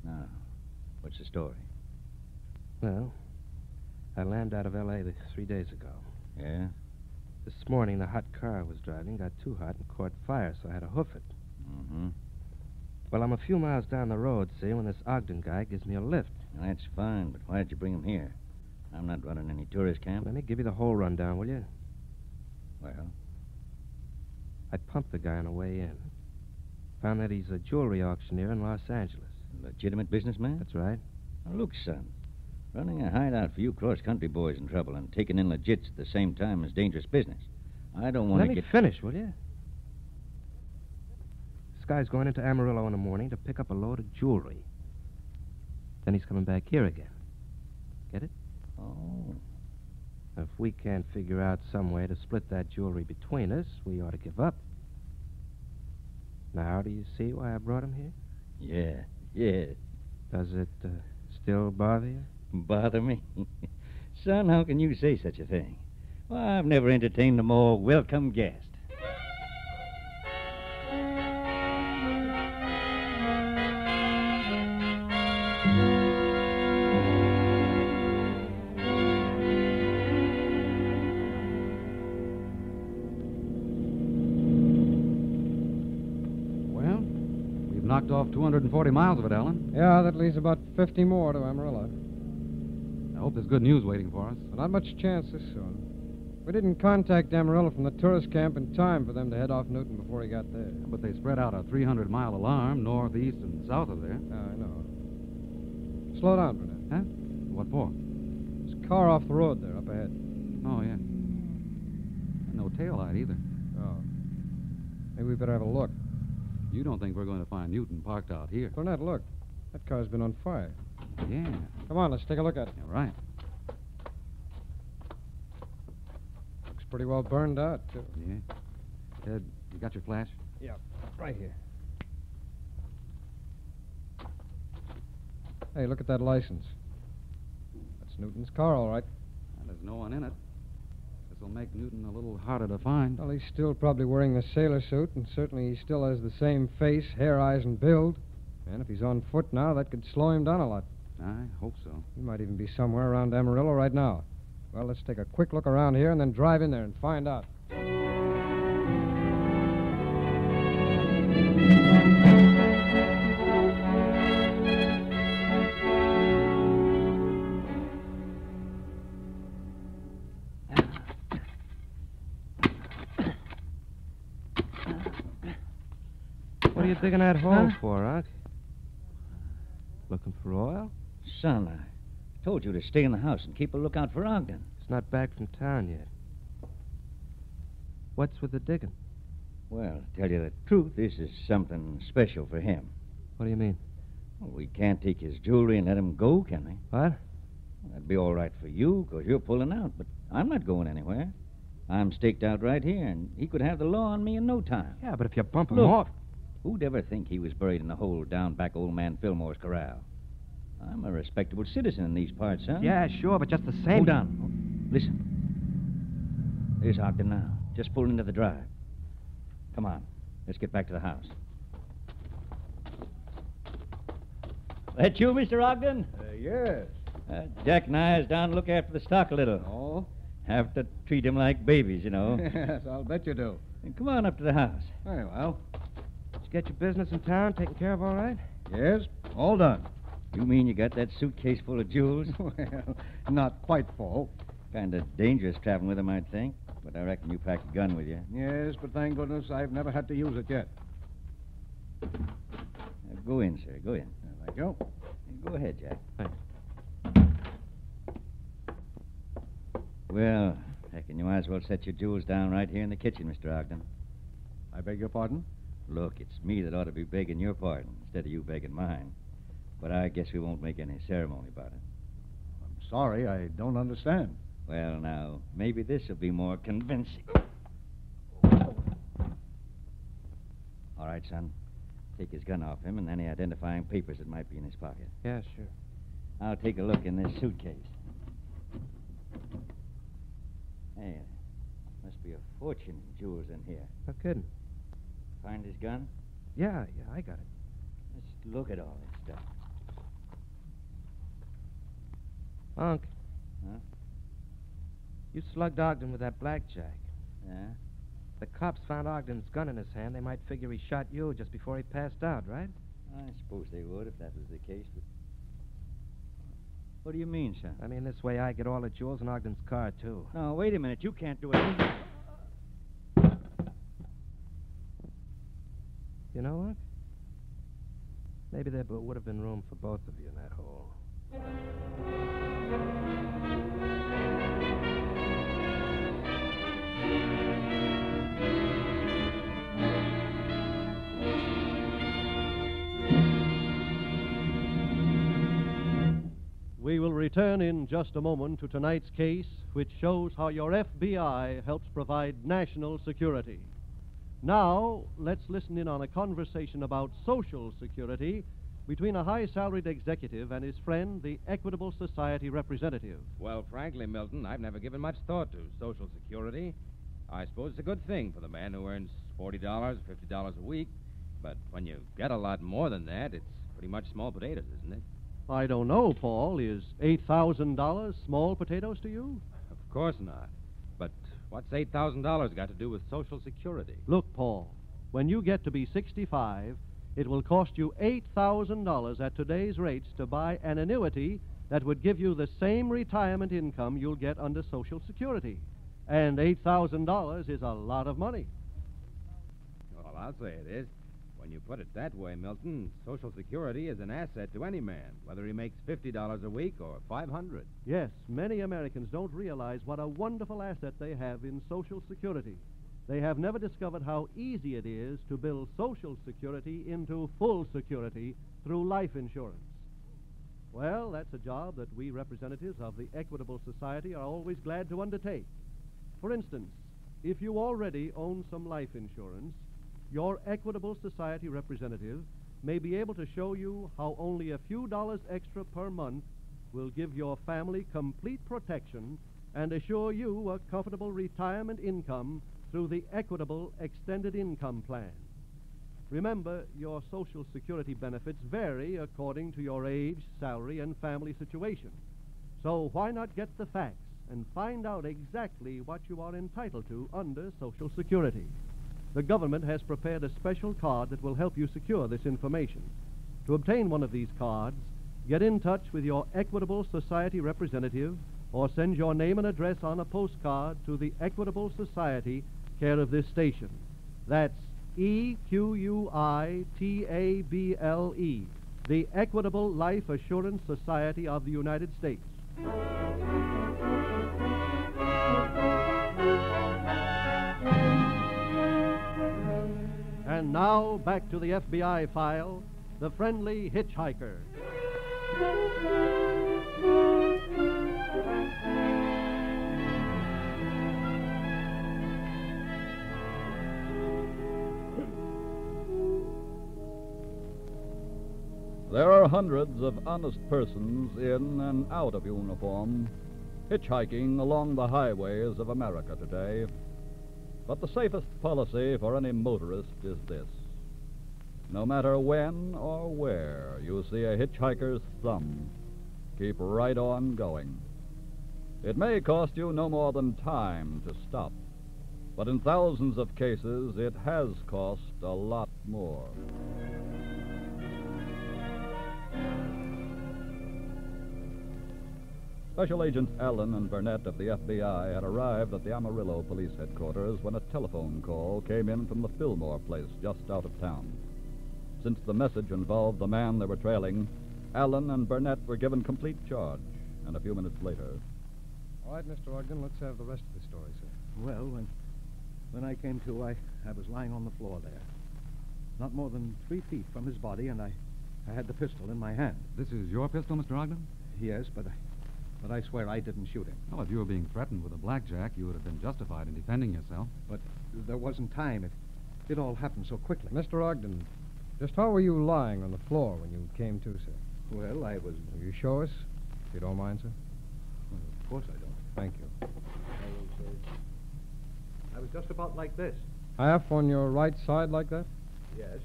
Now, what's the story? Well, I landed out of L.A. th- three days ago. Yeah? This morning, the hot car I was driving got too hot and caught fire, so I had to hoof it. Mm-hmm. Well, I'm a few miles down the road, see, when this Ogden guy gives me a lift. That's fine, but why did you bring him here? I'm not running any tourist camp. Let me give you the whole rundown, will you? Well? I pumped the guy on the way in. Found that he's a jewelry auctioneer in Los Angeles. A Legitimate businessman? That's right. Now, look, son. Running a hideout for you cross country boys in trouble and taking in legits at the same time is dangerous business. I don't want Let to me get. finish, will you? This guy's going into Amarillo in the morning to pick up a load of jewelry. Then he's coming back here again. Get it? Oh. If we can't figure out some way to split that jewelry between us, we ought to give up. Now, do you see why I brought him here? Yeah, yeah. Does it uh, still bother you? Bother me? son, how can you say such a thing? Well, I've never entertained a more welcome guest. Well, we've knocked off 240 miles of it, Allen. Yeah, that leaves about 50 more to Amarillo. I hope there's good news waiting for us. But not much chance this soon. We didn't contact Amarillo from the tourist camp in time for them to head off Newton before he got there. But they spread out a 300 mile alarm north, east, and south of there. Yeah, I know. Slow down now. Huh? What for? There's a car off the road there, up ahead. Oh, yeah. And no tail light either. Oh. Maybe we better have a look. You don't think we're going to find Newton parked out here? Burnett, look. That car's been on fire. Yeah. Come on, let's take a look at it. All right. Looks pretty well burned out, too. Yeah. Ted, you got your flash? Yeah, right here. Hey, look at that license. That's Newton's car, all right. And there's no one in it. This'll make Newton a little harder to find. Well, he's still probably wearing the sailor suit, and certainly he still has the same face, hair, eyes, and build. And if he's on foot now, that could slow him down a lot. I hope so. He might even be somewhere around Amarillo right now. Well, let's take a quick look around here and then drive in there and find out. What are you digging that hole Huh? for, Unc? Looking for oil? Son, I told you to stay in the house and keep a lookout for Ogden. He's not back from town yet. What's with the digging? Well, to tell you the truth, this is something special for him. What do you mean? Well, we can't take his jewelry and let him go, can we? What? That'd be all right for you, 'cause you're pulling out, but I'm not going anywhere. I'm staked out right here, and he could have the law on me in no time. Yeah, but if you bump him Look, off. Who'd ever think he was buried in the hole down back old man Fillmore's corral? I'm a respectable citizen in these parts, huh? Yeah, sure, but just the same. Hold on. Listen. There's Ogden now. Just pulled into the drive. Come on. Let's get back to the house. That you, Mr. Ogden? yes. Uh, Jack and I is down to look after the stock a little. Oh? Have to treat him like babies, you know. yes, I'll bet you do. And come on up to the house. Very well. Did you get your business in town taken care of all right? Yes, all done. You mean you got that suitcase full of jewels? well, not quite full. kind of dangerous traveling with them, I'd think. But I reckon you packed a gun with you. Yes, but thank goodness I've never had to use it yet. Now, go in, sir. Go in. Thank you. Go ahead, Jack. Thanks. Well, reckon you might as well set your jewels down right here in the kitchen, Mr. Ogden. I beg your pardon? Look, it's me that ought to be begging your pardon instead of you begging mine. But I guess we won't make any ceremony about it. I'm sorry, I don't understand. Well, now, maybe this will be more convincing. All right, son. Take his gun off him and any identifying papers that might be in his pocket. Yeah, sure. I'll take a look in this suitcase. Hey, must be a fortune in jewels in here. No kidding. Find his gun? Yeah, yeah, I got it. Let's look at all this Unc. Huh? You slugged Ogden with that blackjack. Yeah? The cops found Ogden's gun in his hand. They might figure he shot you just before he passed out, right? I suppose they would if that was the case, but. What do you mean, son? I mean, this way I get all the jewels in Ogden's car, too. No, wait a minute. You can't do it. You know what? Maybe there would have been room for both of you in that hole. We will return in just a moment to tonight's case, which shows how your FBI helps provide national security. Now, let's listen in on a conversation about Social Security between a high salaried executive and his friend, the Equitable Society representative. Well, frankly, Milton, I've never given much thought to Social Security. I suppose it's a good thing for the man who earns $40, $50 a week. But when you get a lot more than that, it's pretty much small potatoes, isn't it? I don't know, Paul. Is $8,000 small potatoes to you? Of course not. But what's $8,000 got to do with Social Security? Look, Paul, when you get to be 65, it will cost you $8,000 at today's rates to buy an annuity that would give you the same retirement income you'll get under Social Security. And $8,000 is a lot of money. Well, I'll say it is. When you put it that way, Milton, Social Security is an asset to any man, whether he makes $50 a week or 500 Yes, many Americans don't realize what a wonderful asset they have in Social Security. They have never discovered how easy it is to build Social Security into full security through life insurance. Well, that's a job that we representatives of the Equitable Society are always glad to undertake. For instance, if you already own some life insurance, your Equitable Society representative may be able to show you how only a few dollars extra per month will give your family complete protection and assure you a comfortable retirement income through the Equitable Extended Income Plan. Remember, your Social Security benefits vary according to your age, salary, and family situation. So why not get the facts and find out exactly what you are entitled to under Social Security? The government has prepared a special card that will help you secure this information. To obtain one of these cards, get in touch with your Equitable Society representative or send your name and address on a postcard to the Equitable Society, care of this station. That's E Q U I T A B L E, the Equitable Life Assurance Society of the United States. And now back to the FBI file The Friendly Hitchhiker. There are hundreds of honest persons in and out of uniform hitchhiking along the highways of America today. But the safest policy for any motorist is this. No matter when or where you see a hitchhiker's thumb, keep right on going. It may cost you no more than time to stop, but in thousands of cases it has cost a lot more. Special Agents Allen and Burnett of the FBI had arrived at the Amarillo Police Headquarters when a telephone call came in from the Fillmore place just out of town. Since the message involved the man they were trailing, Allen and Burnett were given complete charge, and a few minutes later. All right, Mr. Ogden, let's have the rest of the story, sir. Well, when, when I came to, I, I was lying on the floor there. Not more than three feet from his body, and I, I had the pistol in my hand. This is your pistol, Mr. Ogden? Yes, but I, but I swear I didn't shoot him. Well, if you were being threatened with a blackjack, you would have been justified in defending yourself. But there wasn't time. It, it all happened so quickly. Mr. Ogden, just how were you lying on the floor when you came to, sir? Well, I was. Will you show us, if you don't mind, sir? Well, of course I don't. Thank you. I was, uh, I was just about like this. Half on your right side like that? Yes.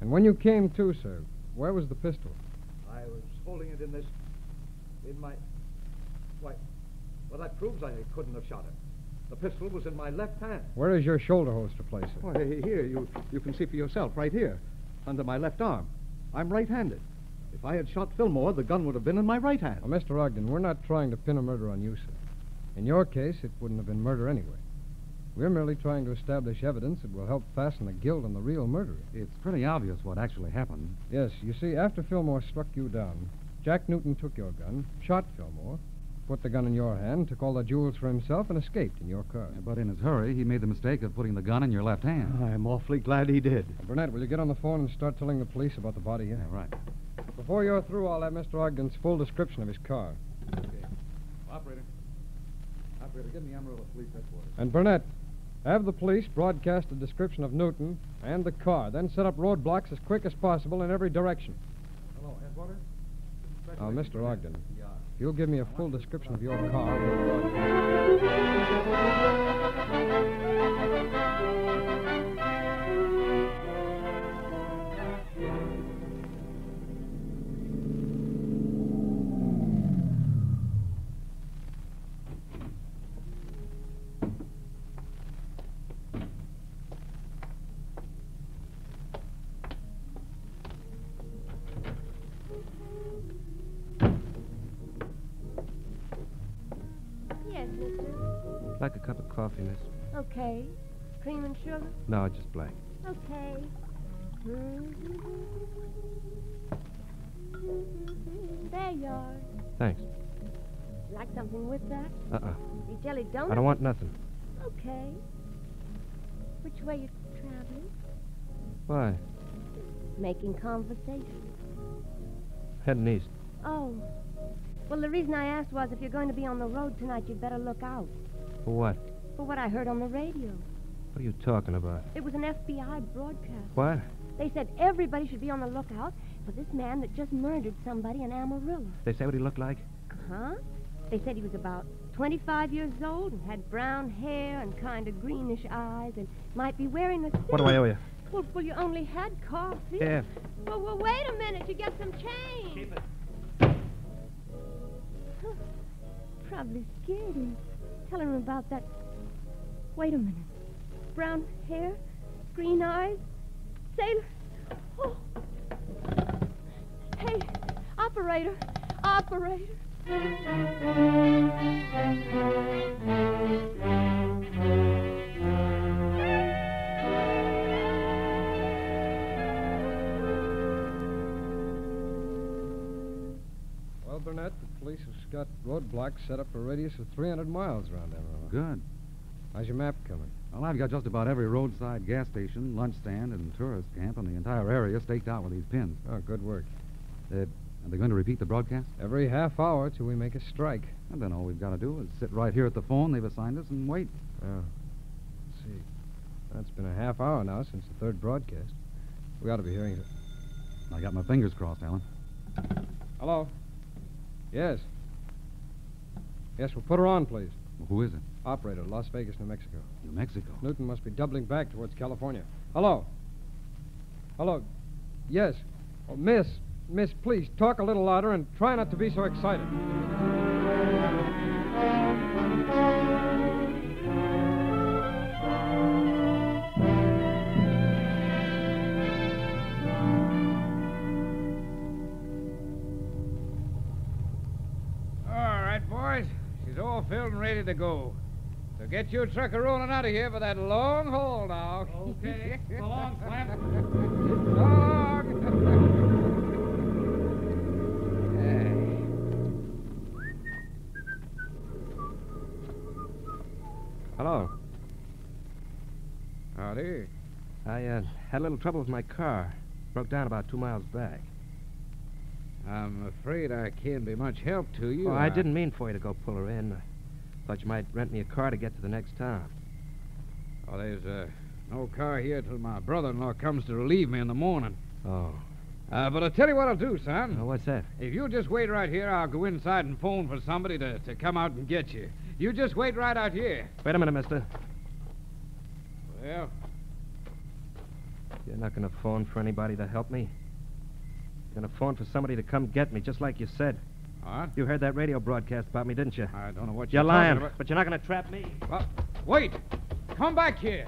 And when you came to, sir, where was the pistol? I was holding it in this. in my. Well, that proves I couldn't have shot him. The pistol was in my left hand. Where is your shoulder holster place, sir? Why, here, you, you can see for yourself, right here, under my left arm. I'm right handed. If I had shot Fillmore, the gun would have been in my right hand. Well, Mr. Ogden, we're not trying to pin a murder on you, sir. In your case, it wouldn't have been murder anyway. We're merely trying to establish evidence that will help fasten the guilt on the real murderer. It's pretty obvious what actually happened. Yes, you see, after Fillmore struck you down, Jack Newton took your gun, shot Fillmore, put the gun in your hand, took all the jewels for himself, and escaped in your car. But in his hurry, he made the mistake of putting the gun in your left hand. I'm awfully glad he did. Burnett, will you get on the phone and start telling the police about the body here? Yeah, right. Before you're through, I'll have Mr. Ogden's full description of his car. Okay. Operator. Operator, give me Amarillo Police Headquarters. And Burnett, have the police broadcast a description of Newton and the car, then set up roadblocks as quick as possible in every direction. Hello, Headquarters? Now, Mr. Ogden, if you'll give me a full description of your car, Cream and sugar? No, just black. Okay. There you are. Thanks. Like something with that? Uh-uh. Any jelly donuts? I don't want nothing. Okay. Which way you traveling? Why? Making conversation. Heading east. Oh. Well, the reason I asked was if you're going to be on the road tonight, you'd better look out. For what? For what I heard on the radio. What are you talking about? It was an FBI broadcast. What? They said everybody should be on the lookout for this man that just murdered somebody in Amarillo. They say what he looked like? Huh? They said he was about 25 years old and had brown hair and kind of greenish eyes and might be wearing a suit. What do I owe you? Well, well, you only had coffee. Yeah. Well, well, wait a minute. You get some change. Keep it. Probably scared him. Tell him about that. Wait a minute. Brown hair, green eyes, sailor. Oh. Hey, operator, operator. Well, Burnett, the police have got roadblocks set up for a radius of 300 miles around Amarillo. Good. How's your map coming? Well, I've got just about every roadside gas station, lunch stand, and tourist camp in the entire area staked out with these pins. Oh, good work. Uh, are they going to repeat the broadcast? Every half hour till we make a strike. And then all we've got to do is sit right here at the phone they've assigned us and wait. Oh. Let's see. It's been a half hour now since the third broadcast. We ought to be hearing it. I got my fingers crossed, Allen. Hello? Yes. Yes, well, put her on, please. Well, who is it? Operator, Las Vegas, New Mexico. New Mexico. Newton must be doubling back towards California. Hello? Hello? Yes. Oh, miss, miss, please talk a little louder and try not to be so excited. All right, boys. She's all filled and ready to go. So get your trucker rolling out of here for that long haul now. Okay. So long, Clem. so long. Hello. Howdy. I uh, had a little trouble with my car. Broke down about two miles back. I'm afraid I can't be much help to you. Oh, I didn't mean for you to go pull her in. Thought you might rent me a car to get to the next town. Oh, there's uh, no car here till my brother-in-law comes to relieve me in the morning. Oh. Uh, but I'll tell you what I'll do, son. Oh, what's that? If you'll just wait right here, I'll go inside and phone for somebody to, to come out and get you. You just wait right out here. Wait a minute, mister. Well, You're not going to phone for anybody to help me? You're going to phone for somebody to come get me, just like you said. You heard that radio broadcast about me, didn't you? I don't know what you're, you're lying, about. but you're not going to trap me. Well, wait. Come back here.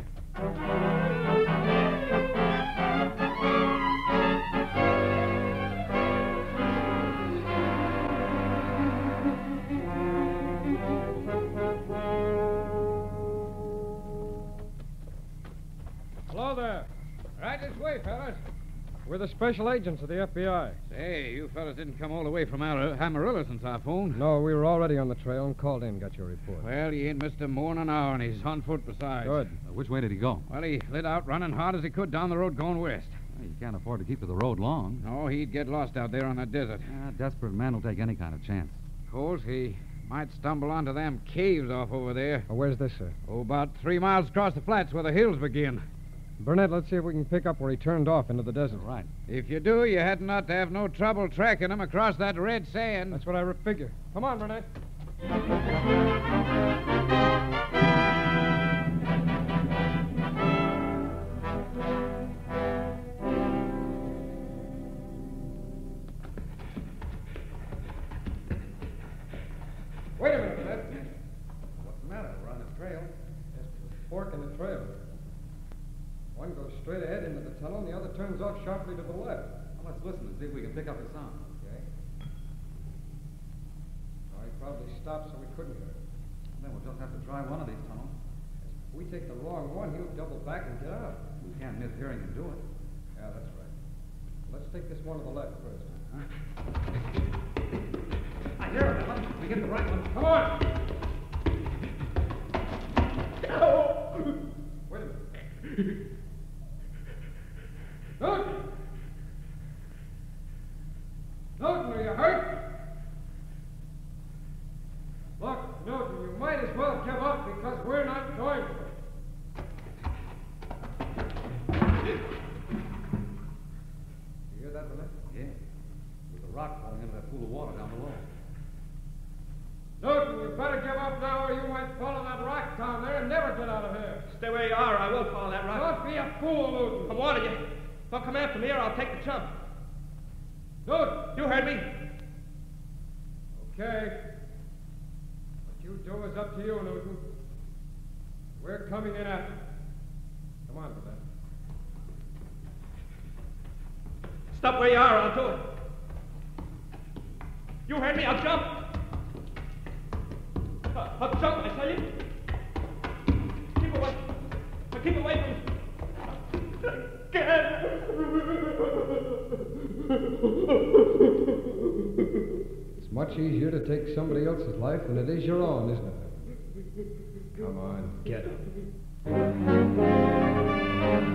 Hello there. Right this way, fellas. We're the special agents of the FBI. Say, you fellas didn't come all the way from Ar- Amarillo since I phoned. No, we were already on the trail and called in, got your report. Well, he ain't missed a more than an hour, and he's on foot besides. Good. Uh, which way did he go? Well, he lit out running hard as he could down the road going west. Well, you can't afford to keep to the road long. No, he'd get lost out there on that desert. A desperate man will take any kind of chance. Of course, he might stumble onto them caves off over there. Oh, where's this, sir? Oh, about three miles across the flats where the hills begin. Burnett, let's see if we can pick up where he turned off into the desert. Right. If you do, you hadn't ought to have no trouble tracking him across that red sand. That's what I figure. Come on, Burnett. Tunnel, and the other turns off sharply to the left. Let's listen and see if we can pick up the sound. Okay. Oh, he probably stopped so we couldn't hear it. Then we'll just have to try one of these tunnels. If we take the wrong one, he'll double back and get out. We can't miss hearing him do it. Yeah, that's right. Let's take this one to the left first. I hear. Let me get the right one. Come on! Wait a minute. Newton! Newton, are you hurt? Look, Newton, you might as well give up because we're not going to. You hear that, Burnett? Yeah. With the rock falling into that pool of water down below. Newton, you better give up now or you might fall in that rock down there and never get out of here. Stay where you are, or I will follow that rock. Don't be a fool, Newton. I'm warning you. Don't come after me, or I'll take the jump. Newton! You heard me. Okay. What you do is up to you, Newton. We're coming in after you. Come on, Burnett. Stop where you are, I'll do it. You heard me. I'll jump. Uh, I'll jump, I tell you. Keep away. Keep away from me. It's much easier to take somebody else's life than it is your own, isn't it? Come on, get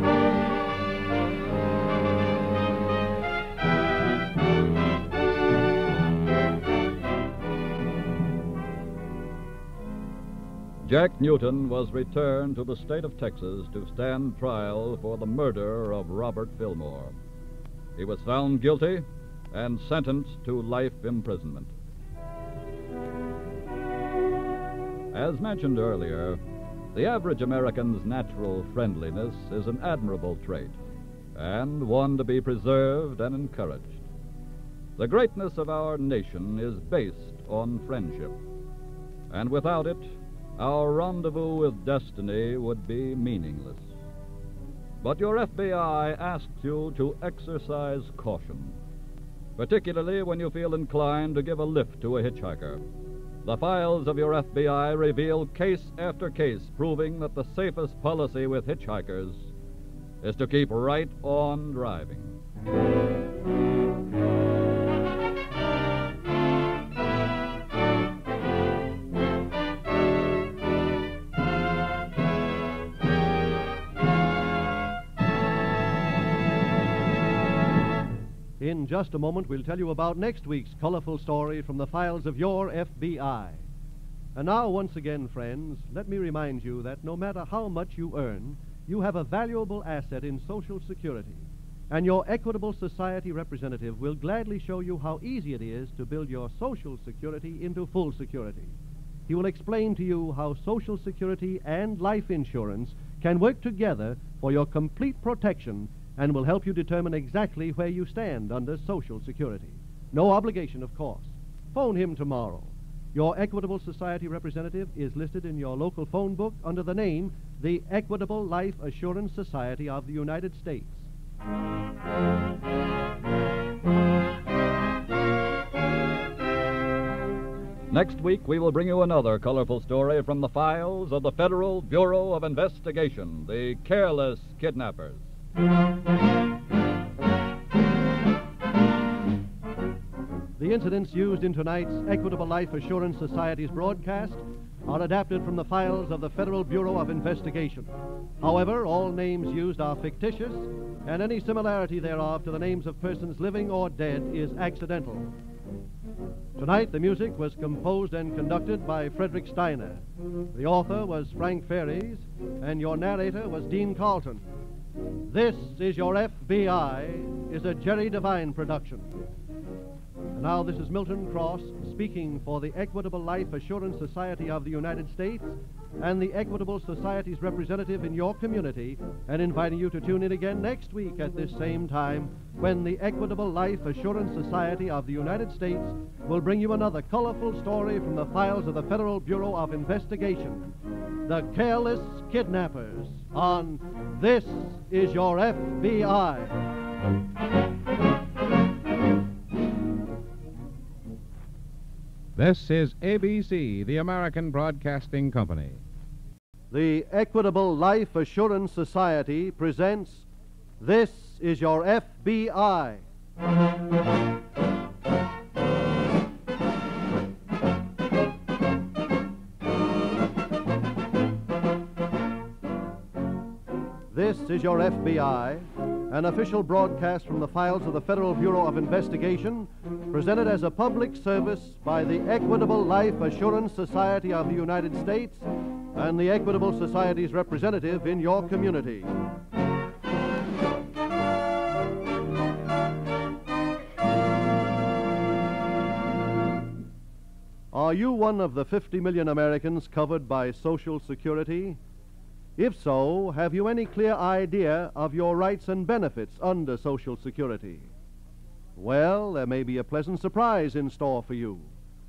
up. Jack Newton was returned to the state of Texas to stand trial for the murder of Robert Fillmore. He was found guilty and sentenced to life imprisonment. As mentioned earlier, the average American's natural friendliness is an admirable trait, and one to be preserved and encouraged. The greatness of our nation is based on friendship, and without it, our rendezvous with destiny would be meaningless. But your FBI asks you to exercise caution, particularly when you feel inclined to give a lift to a hitchhiker. The files of your FBI reveal case after case proving that the safest policy with hitchhikers is to keep right on driving. In just a moment, we'll tell you about next week's colorful story from the files of your FBI. And now, once again, friends, let me remind you that no matter how much you earn, you have a valuable asset in Social Security. And your Equitable Society representative will gladly show you how easy it is to build your Social Security into full security. He will explain to you how Social Security and life insurance can work together for your complete protection and will help you determine exactly where you stand under Social Security. No obligation, of course. Phone him tomorrow. Your Equitable Society representative is listed in your local phone book under the name the Equitable Life Assurance Society of the United States. Next week, we will bring you another colorful story from the files of the Federal Bureau of Investigation, the Careless Kidnappers. The incidents used in tonight's Equitable Life Assurance Society's broadcast are adapted from the files of the Federal Bureau of Investigation. However, all names used are fictitious, and any similarity thereof to the names of persons living or dead is accidental. Tonight, the music was composed and conducted by Frederick Steiner. The author was Frank Ferries, and your narrator was Dean Carlton. This is Your FBI is a Jerry Devine production. And now, this is Milton Cross speaking for the Equitable Life Assurance Society of the United States and the Equitable Society's representative in your community, and inviting you to tune in again next week at this same time when the Equitable Life Assurance Society of the United States will bring you another colorful story from the files of the Federal Bureau of Investigation The Careless Kidnappers on This Is Your FBI. This is ABC, the American Broadcasting Company. The Equitable Life Assurance Society presents This is Your FBI. This is Your FBI, an official broadcast from the files of the Federal Bureau of Investigation, presented as a public service by the Equitable Life Assurance Society of the United States and the Equitable Society's representative in your community. Are you one of the 50 million Americans covered by Social Security? If so, have you any clear idea of your rights and benefits under Social Security? Well, there may be a pleasant surprise in store for you,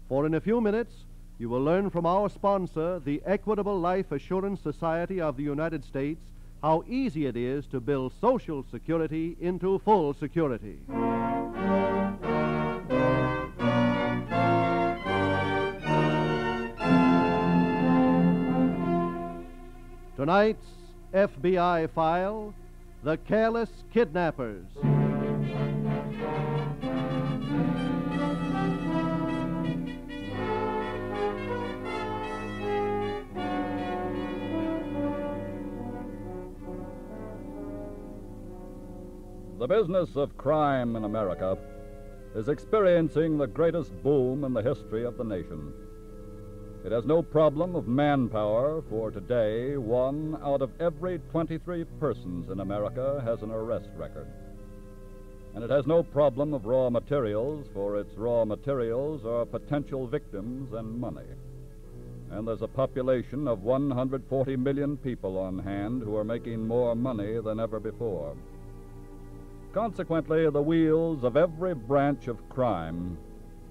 for in a few minutes you will learn from our sponsor, the Equitable Life Assurance Society of the United States, how easy it is to build Social Security into full security. Tonight's FBI file The Careless Kidnappers. The business of crime in America is experiencing the greatest boom in the history of the nation. It has no problem of manpower, for today, one out of every 23 persons in America has an arrest record. And it has no problem of raw materials, for its raw materials are potential victims and money. And there's a population of 140 million people on hand who are making more money than ever before. Consequently, the wheels of every branch of crime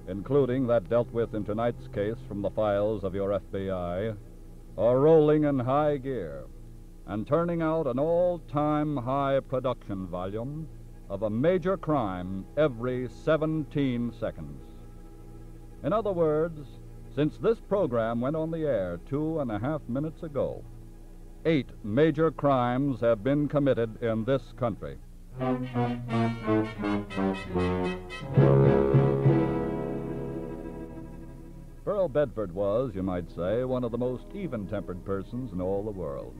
including that dealt with in tonight's case from the files of your FBI, are rolling in high gear and turning out an all time high production volume of a major crime every 17 seconds. In other words, since this program went on the air two and a half minutes ago, eight major crimes have been committed in this country. Pearl Bedford was, you might say, one of the most even tempered persons in all the world.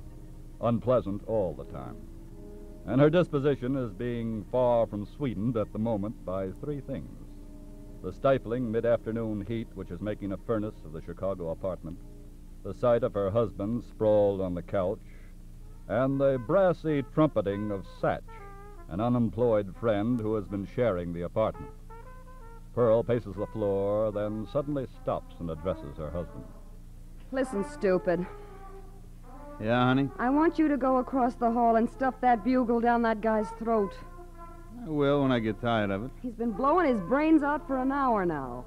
Unpleasant all the time. And her disposition is being far from sweetened at the moment by three things the stifling mid afternoon heat, which is making a furnace of the Chicago apartment, the sight of her husband sprawled on the couch, and the brassy trumpeting of Satch, an unemployed friend who has been sharing the apartment. Pearl paces the floor, then suddenly stops and addresses her husband. Listen, stupid. Yeah, honey? I want you to go across the hall and stuff that bugle down that guy's throat. I will when I get tired of it. He's been blowing his brains out for an hour now.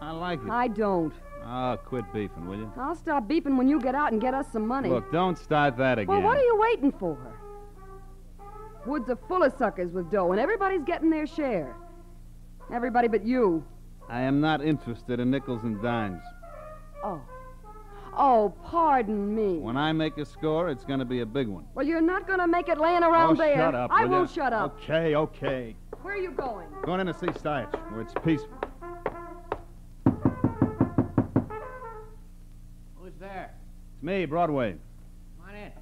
I like it. I don't. Oh, quit beefing, will you? I'll stop beeping when you get out and get us some money. Look, don't start that again. Well, what are you waiting for? Woods are full of suckers with dough, and everybody's getting their share. Everybody but you. I am not interested in nickels and dimes. Oh. Oh, pardon me. When I make a score, it's going to be a big one. Well, you're not going to make it laying around oh, there. Shut up. I will not shut up. Okay, okay. Where are you going? Going in to see Satch, where it's peaceful. Who's there? It's me, Broadway. Come on in.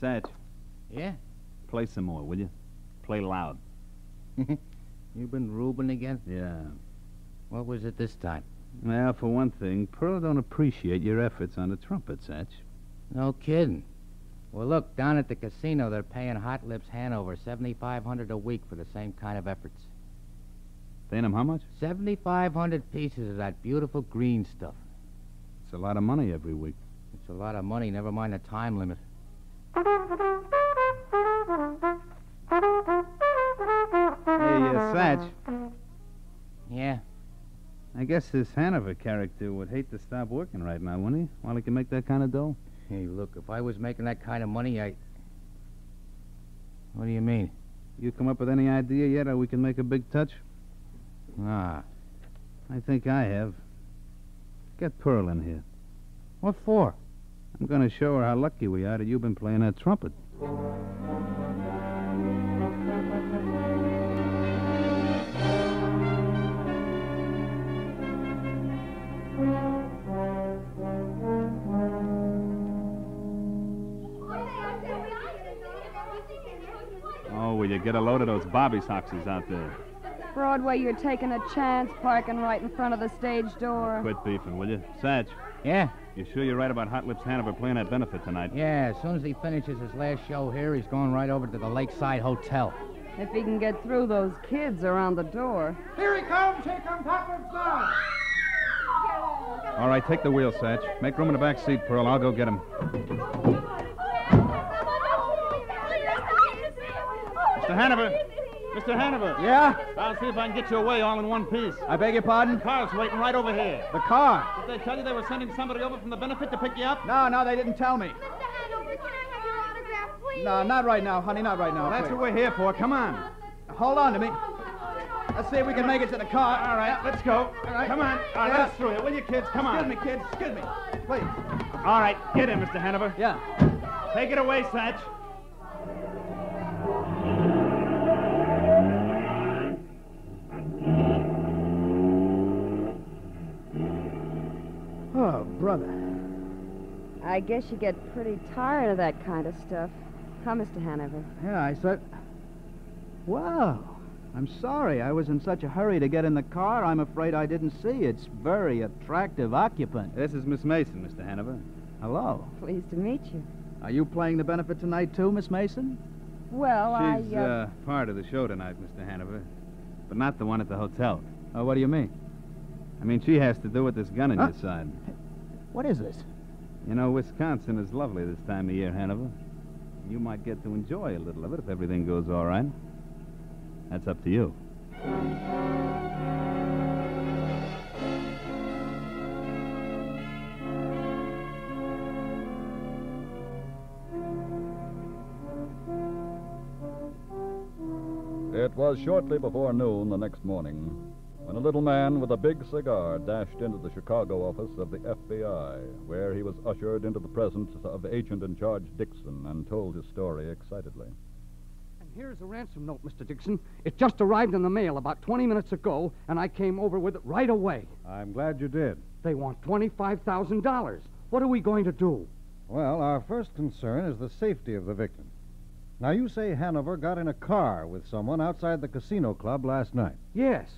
Satch. Yeah? Play some more, will you? Play loud. Mm-hmm. You've been Reuben again? Yeah. What was it this time? Well, for one thing, Pearl don't appreciate your efforts on the trumpet, Satch. No kidding. Well, look, down at the casino, they're paying Hot Lips Hanover 7500 a week for the same kind of efforts. Paying him how much? 7,500 pieces of that beautiful green stuff. It's a lot of money every week. It's a lot of money, never mind the time limit. Hey, uh, Satch, Yeah? I guess this Hanover character would hate to stop working right now, wouldn't he? While he can make that kind of dough? Hey, look, if I was making that kind of money, I. What do you mean? You come up with any idea yet how we can make a big touch? Ah. I think I have. Get Pearl in here. What for? I'm going to show her how lucky we are that you've been playing that trumpet. Get a load of those Bobby Soxers out there? Broadway, you're taking a chance parking right in front of the stage door. Quit beefing, will you? Satch, Yeah? you sure you're right about Hot Lips Hanover playing that benefit tonight? Yeah, as soon as he finishes his last show here, he's going right over to the Lakeside Hotel. If he can get through those kids around the door. Here he comes. Here comes Hot Lips now. All right, take the wheel, Satch. Make room in the back seat, Pearl. I'll go get him. Mr. Hanover! Mr. Hanover! Yeah? I'll see if I can get you away all in one piece. I beg your pardon? The car's waiting right over here. The car? Did they tell you they were sending somebody over from the benefit to pick you up? No, no, they didn't tell me. Mr. Hanover, can I have your autograph, please? No, not right now, honey, not right now. That's please. what we're here for. Come on. Hold on to me. Let's see if we can make it to the car. All right, let's go. All right. Come on. All right, Yeah. let's through it. Will you, kids? Come on. Excuse me, kids. Excuse me. Please. All right, get in, Mr. Hanover. Yeah. Take it away, Satch. Oh, brother. I guess you get pretty tired of that kind of stuff. Huh, Mr. Hanover? Yeah, I said. Well, I'm sorry. I was in such a hurry to get in the car, I'm afraid I didn't see its very attractive occupant. This is Miss Mason, Mr. Hanover. Hello. Pleased to meet you. Are you playing the benefit tonight, too, Miss Mason? Well, She's I. uh, part of the show tonight, Mr. Hanover, but not the one at the hotel. Oh, what do you mean? I mean, she has to do with this gun in Huh? your side. What is this? You know, Wisconsin is lovely this time of year, Hanover. You might get to enjoy a little of it if everything goes all right. That's up to you. It was shortly before noon the next morning when a little man with a big cigar dashed into the Chicago office of the FBI, where he was ushered into the presence of Agent in Charge Dixon and told his story excitedly. And here's a ransom note, Mr. Dixon. It just arrived in the mail about 20 minutes ago, and I came over with it right away. I'm glad you did. They want $25,000. What are we going to do? Well, our first concern is the safety of the victim. Now, you say Hanover got in a car with someone outside the casino club last night. Yes,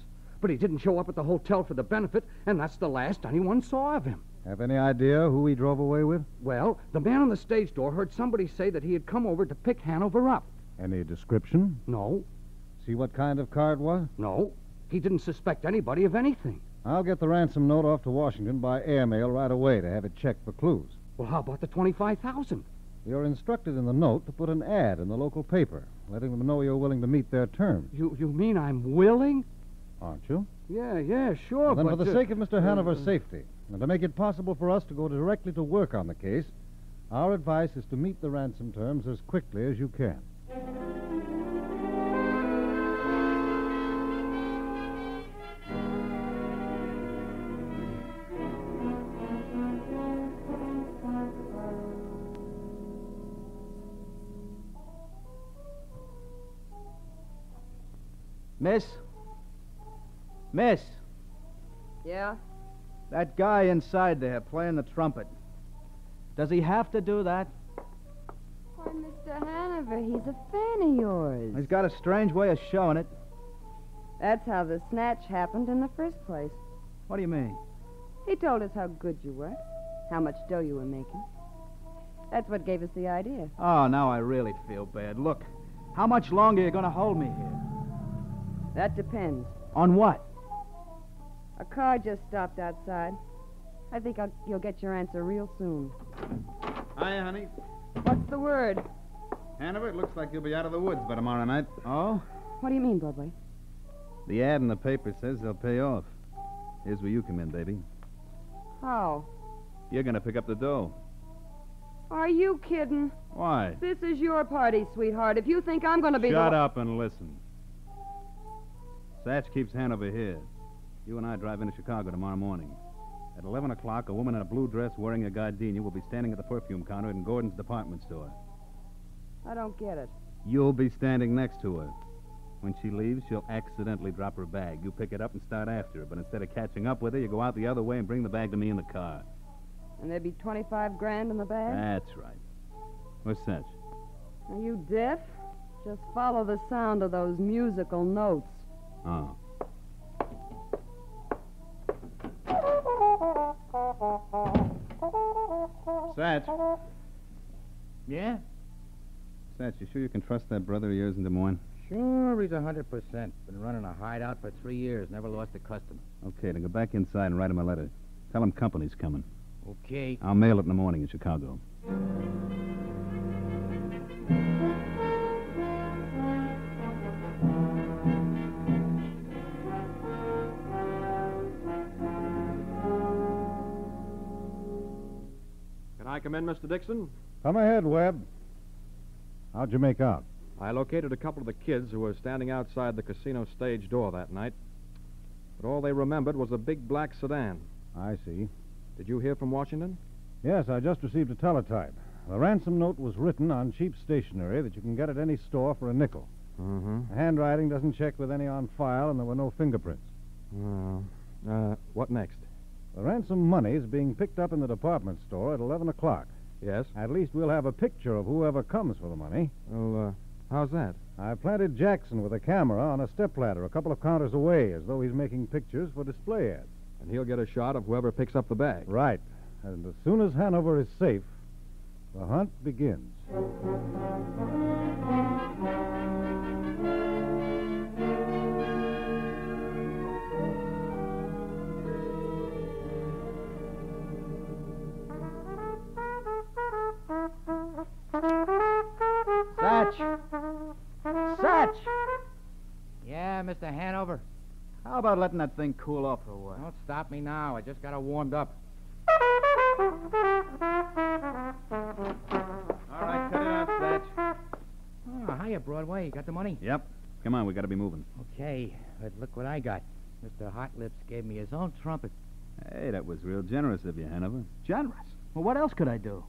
but he didn't show up at the hotel for the benefit, and that's the last anyone saw of him. Have any idea who he drove away with? Well, the man on the stage door heard somebody say that he had come over to pick Hanover up. Any description? No, See what kind of car it was? no. He didn't suspect anybody of anything. I'll get the ransom note off to Washington by airmail right away to have it checked for clues. Well, how about the 25000 You're instructed in the note to put an ad in the local paper, letting them know you're willing to meet their terms, You, you mean I'm willing? Aren't you? Yeah, yeah, sure, Well, then, but... for the uh, sake of Mr. uh, Hanover's safety, and to make it possible for us to go directly to work on the case, our advice is to meet the ransom terms as quickly as you can. Miss? Miss? Yeah? That guy inside there playing the trumpet. Does he have to do that? Why, Mr. Hanover, he's a fan of yours. He's got a strange way of showing it. That's how the snatch happened in the first place. What do you mean? He told us how good you were, how much dough you were making. That's what gave us the idea. Oh, now I really feel bad. Look, how much longer are you going to hold me here? That depends. On what? A car just stopped outside. I think I'll, you'll get your answer real soon. Hi, honey. What's the word? Hanover, it looks like you'll be out of the woods by tomorrow night. Oh? What do you mean, Broadway? The ad in the paper says they'll pay off. Here's where you come in, baby. How? You're going to pick up the dough. Are you kidding? Why? This is your party, sweetheart. If you think I'm going to be Shut the... up and listen. Satch keeps Hanover here. You and I drive into Chicago tomorrow morning. At 11 o'clock, a woman in a blue dress wearing a gardenia will be standing at the perfume counter in Gordon's department store. I don't get it. You'll be standing next to her. When she leaves, she'll accidentally drop her bag. You pick it up and start after her, but instead of catching up with her, you go out the other way and bring the bag to me in the car. And there'd be 25 grand in the bag? That's right. Where's Satch? Are you deaf? Just follow the sound of those musical notes. Oh. Satch. Yeah? Satch, you sure you can trust that brother of yours in Des Moines? Sure, he's a 100%. Been running a hideout for three years. Never lost a customer. Okay, then go back inside and write him a letter. Tell him company's coming. Okay. I'll mail it in the morning in Chicago. Come in, Mr. Dixon? Come ahead, Webb. How'd you make out? I located a couple of the kids who were standing outside the casino stage door that night. But all they remembered was a big black sedan. I see. Did you hear from Washington? Yes, I just received a teletype. The ransom note was written on cheap stationery that you can get at any store for a nickel. Mm-hmm. The handwriting doesn't check with any on file, and there were no fingerprints. Oh. Uh, what next? The ransom money is being picked up in the department store at 11 o'clock. Yes? At least we'll have a picture of whoever comes for the money. Well, uh, how's that? I planted Jackson with a camera on a stepladder a couple of counters away, as though he's making pictures for display ads. And he'll get a shot of whoever picks up the bag. Right. And as soon as Hanover is safe, the hunt begins. Satch! Satch! Yeah, Mr. Hanover. How about letting that thing cool off for a while? Don't stop me now. I just got it warmed up. All right, cut it out, Satch. Oh, hiya, Broadway. You got the money? Yep. Come on, we got to be moving. Okay, but look what I got. Mr. Hot Lips gave me his own trumpet. Hey, that was real generous of you, Hanover. Generous? Well, what else could I do?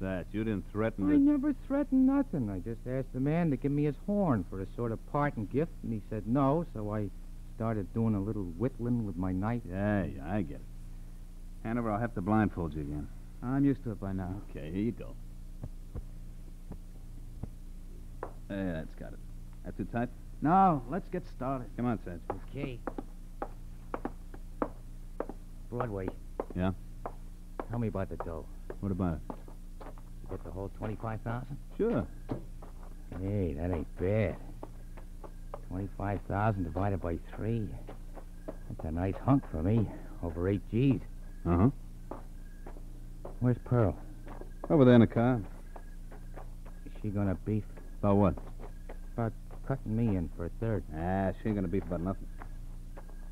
Satch, you didn't threaten I to... never threatened nothing. I just asked the man to give me his horn for a sort of parting gift, and he said no, so I started doing a little whittling with my knife. Yeah, yeah, I get it. Hanover, I'll have to blindfold you again. I'm used to it by now. Okay, here you go. There, that's got it. That too tight? No, let's get started. Come on, Satch. Okay. Broadway, Yeah? tell me about the dough. What about it? You get the whole 25000 Sure. Hey, that ain't bad. 25000 divided by three. That's a nice hunk for me. Over eight G's. Uh-huh. Where's Pearl? Over there in the car. Is she gonna beef? About what? About cutting me in for a third. Ah, she ain't gonna beef about nothing.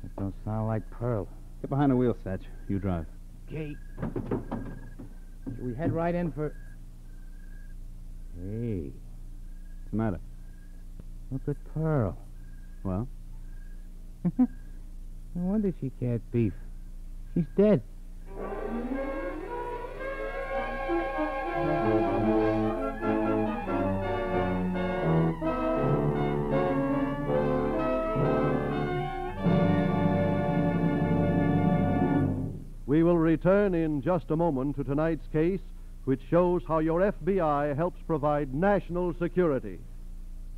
It don't sound like Pearl. Get behind the wheel, Satch. You drive. Okay. Should we head right in for. Hey, What's the matter? look at Pearl. Well? no wonder she can't beef. She's dead. We will return in just a moment to tonight's case, which shows how your FBI helps provide national security.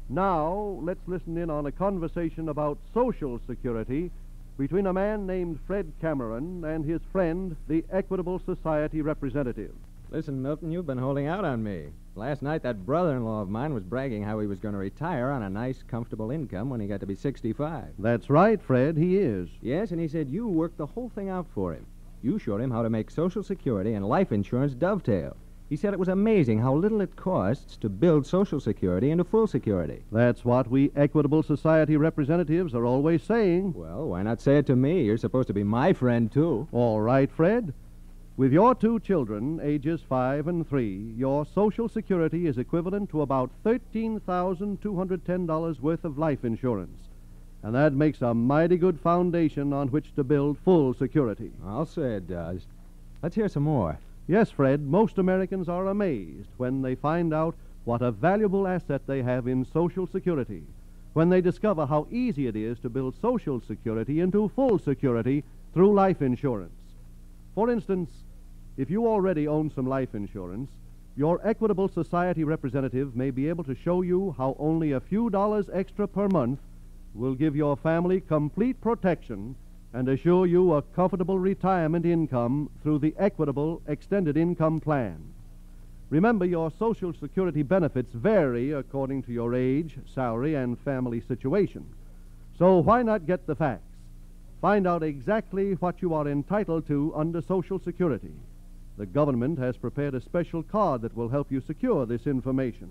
Now, let's listen in on a conversation about Social Security between a man named Fred Cameron and his friend, the Equitable Society representative. Listen, Milton, you've been holding out on me. Last night, that brother in law of mine was bragging how he was going to retire on a nice, comfortable income when he got to be 65. That's right, Fred, he is. Yes, and he said you worked the whole thing out for him. You showed him how to make Social Security and life insurance dovetail. He said it was amazing how little it costs to build Social Security into full security. That's what we Equitable Society representatives are always saying. Well, why not say it to me? You're supposed to be my friend, too. All right, Fred. With your two children, ages five and three, your Social Security is equivalent to about $13,210 worth of life insurance. And that makes a mighty good foundation on which to build full security. I'll say it does. Let's hear some more. Yes, Fred, most Americans are amazed when they find out what a valuable asset they have in Social Security, when they discover how easy it is to build Social Security into full security through life insurance. For instance, if you already own some life insurance, your Equitable Society representative may be able to show you how only a few dollars extra per month will give your family complete protection and assure you a comfortable retirement income through the Equitable Extended Income Plan. Remember, your Social Security benefits vary according to your age, salary, and family situation. So why not get the facts? Find out exactly what you are entitled to under Social Security. The government has prepared a special card that will help you secure this information.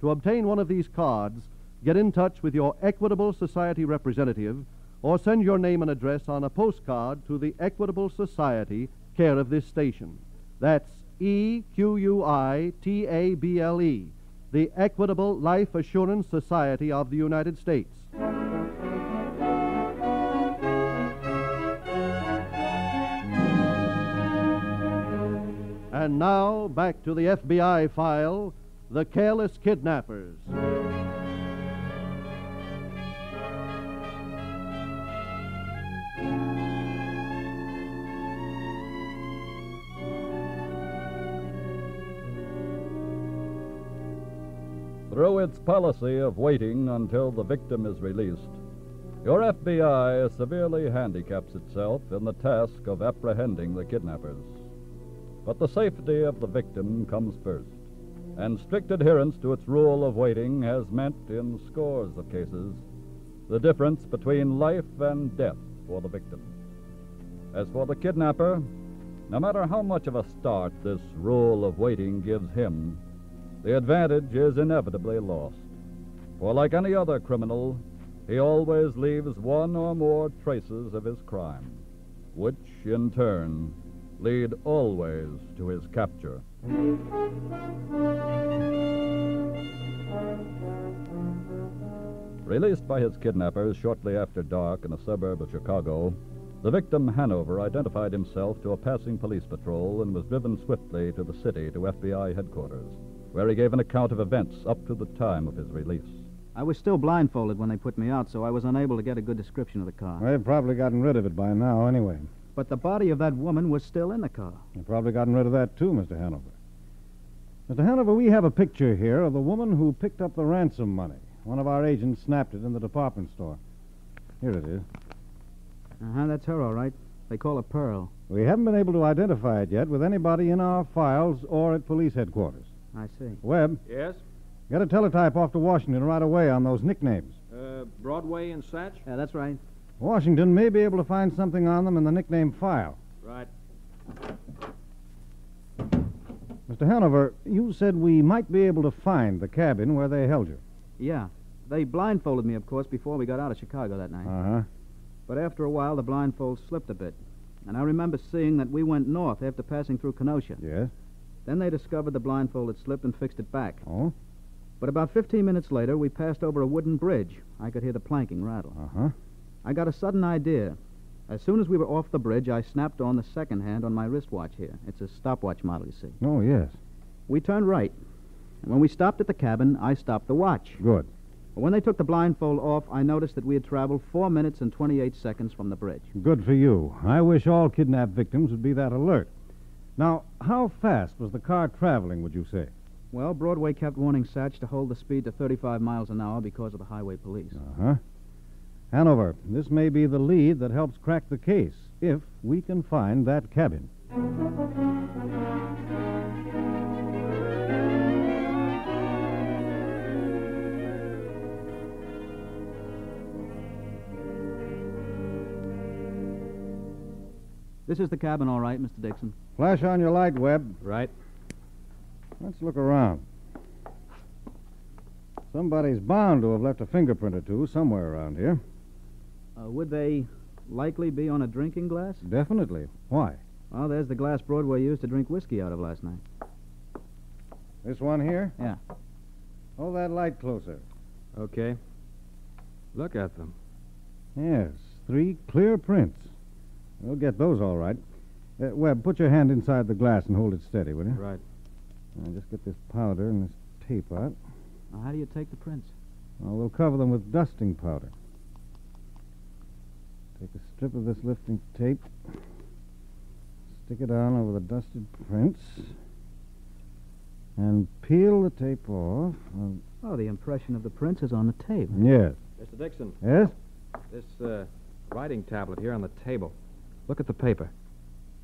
To obtain one of these cards, get in touch with your Equitable Society representative or send your name and address on a postcard to the Equitable Society, care of this station. That's E Q U I T A B L E, the Equitable Life Assurance Society of the United States. And now, back to the FBI file The Careless Kidnappers. Through its policy of waiting until the victim is released, your FBI severely handicaps itself in the task of apprehending the kidnappers. But the safety of the victim comes first, and strict adherence to its rule of waiting has meant, in scores of cases, the difference between life and death for the victim. As for the kidnapper, no matter how much of a start this rule of waiting gives him, the advantage is inevitably lost. For like any other criminal, he always leaves one or more traces of his crime, which, in turn, lead always to his capture. Released by his kidnappers shortly after dark in a suburb of Chicago, the victim, Hanover, identified himself to a passing police patrol and was driven swiftly to the city to FBI headquarters, where he gave an account of events up to the time of his release. I was still blindfolded when they put me out, so I was unable to get a good description of the car. They've probably gotten rid of it by now, anyway. But the body of that woman was still in the car. They've probably gotten rid of that, too, Mr. Hanover. Mr. Hanover, we have a picture here of the woman who picked up the ransom money. One of our agents snapped it in the department store. Here it is. Uh huh, that's her, all right. They call her Pearl. We haven't been able to identify it yet with anybody in our files or at police headquarters. I see. Webb, Yes? get a teletype off to Washington right away on those nicknames. Uh, Broadway and Satch? Yeah, that's right. Washington may be able to find something on them in the nickname file. Right. Mr. Hanover, you said we might be able to find the cabin where they held you. Yeah. They blindfolded me, of course, before we got out of Chicago that night. Uh huh. But after a while, the blindfold slipped a bit. And I remember seeing that we went north after passing through Kenosha. Yes? Then they discovered the blindfold had slipped and fixed it back. Oh? But about 15 minutes later, we passed over a wooden bridge. I could hear the planking rattle. Uh huh. I got a sudden idea. As soon as we were off the bridge, I snapped on the second hand on my wristwatch here. It's a stopwatch model, you see. Oh, yes. We turned right. And when we stopped at the cabin, I stopped the watch. Good. But when they took the blindfold off, I noticed that we had traveled four minutes and 28 seconds from the bridge. Good for you. I wish all kidnapped victims would be that alert. Now, how fast was the car traveling, would you say? Well, Broadway kept warning Satch to hold the speed to 35 miles an hour because of the highway police. Uh huh. Hanover, this may be the lead that helps crack the case, if we can find that cabin. This is the cabin, all right, Mr. Dixon. Flash on your light, Webb. Right. Let's look around. Somebody's bound to have left a fingerprint or two somewhere around here. Uh, would they likely be on a drinking glass? Definitely. Why? Well, there's the glass Broadway used to drink whiskey out of last night. This one here? Yeah. Hold that light closer. Okay. Look at them. Yes, three clear prints. We'll get those all right. Uh, Webb, put your hand inside the glass and hold it steady, will you? Right. Now, just get this powder and this tape out. Now, how do you take the prints? Well, we'll cover them with dusting powder. Take a strip of this lifting tape, stick it on over the dusted prints, and peel the tape off. Um, Oh, the impression of the prints is on the tape. yes. Mr. Dixon. Yes? This uh, writing tablet here on the table. Look at the paper.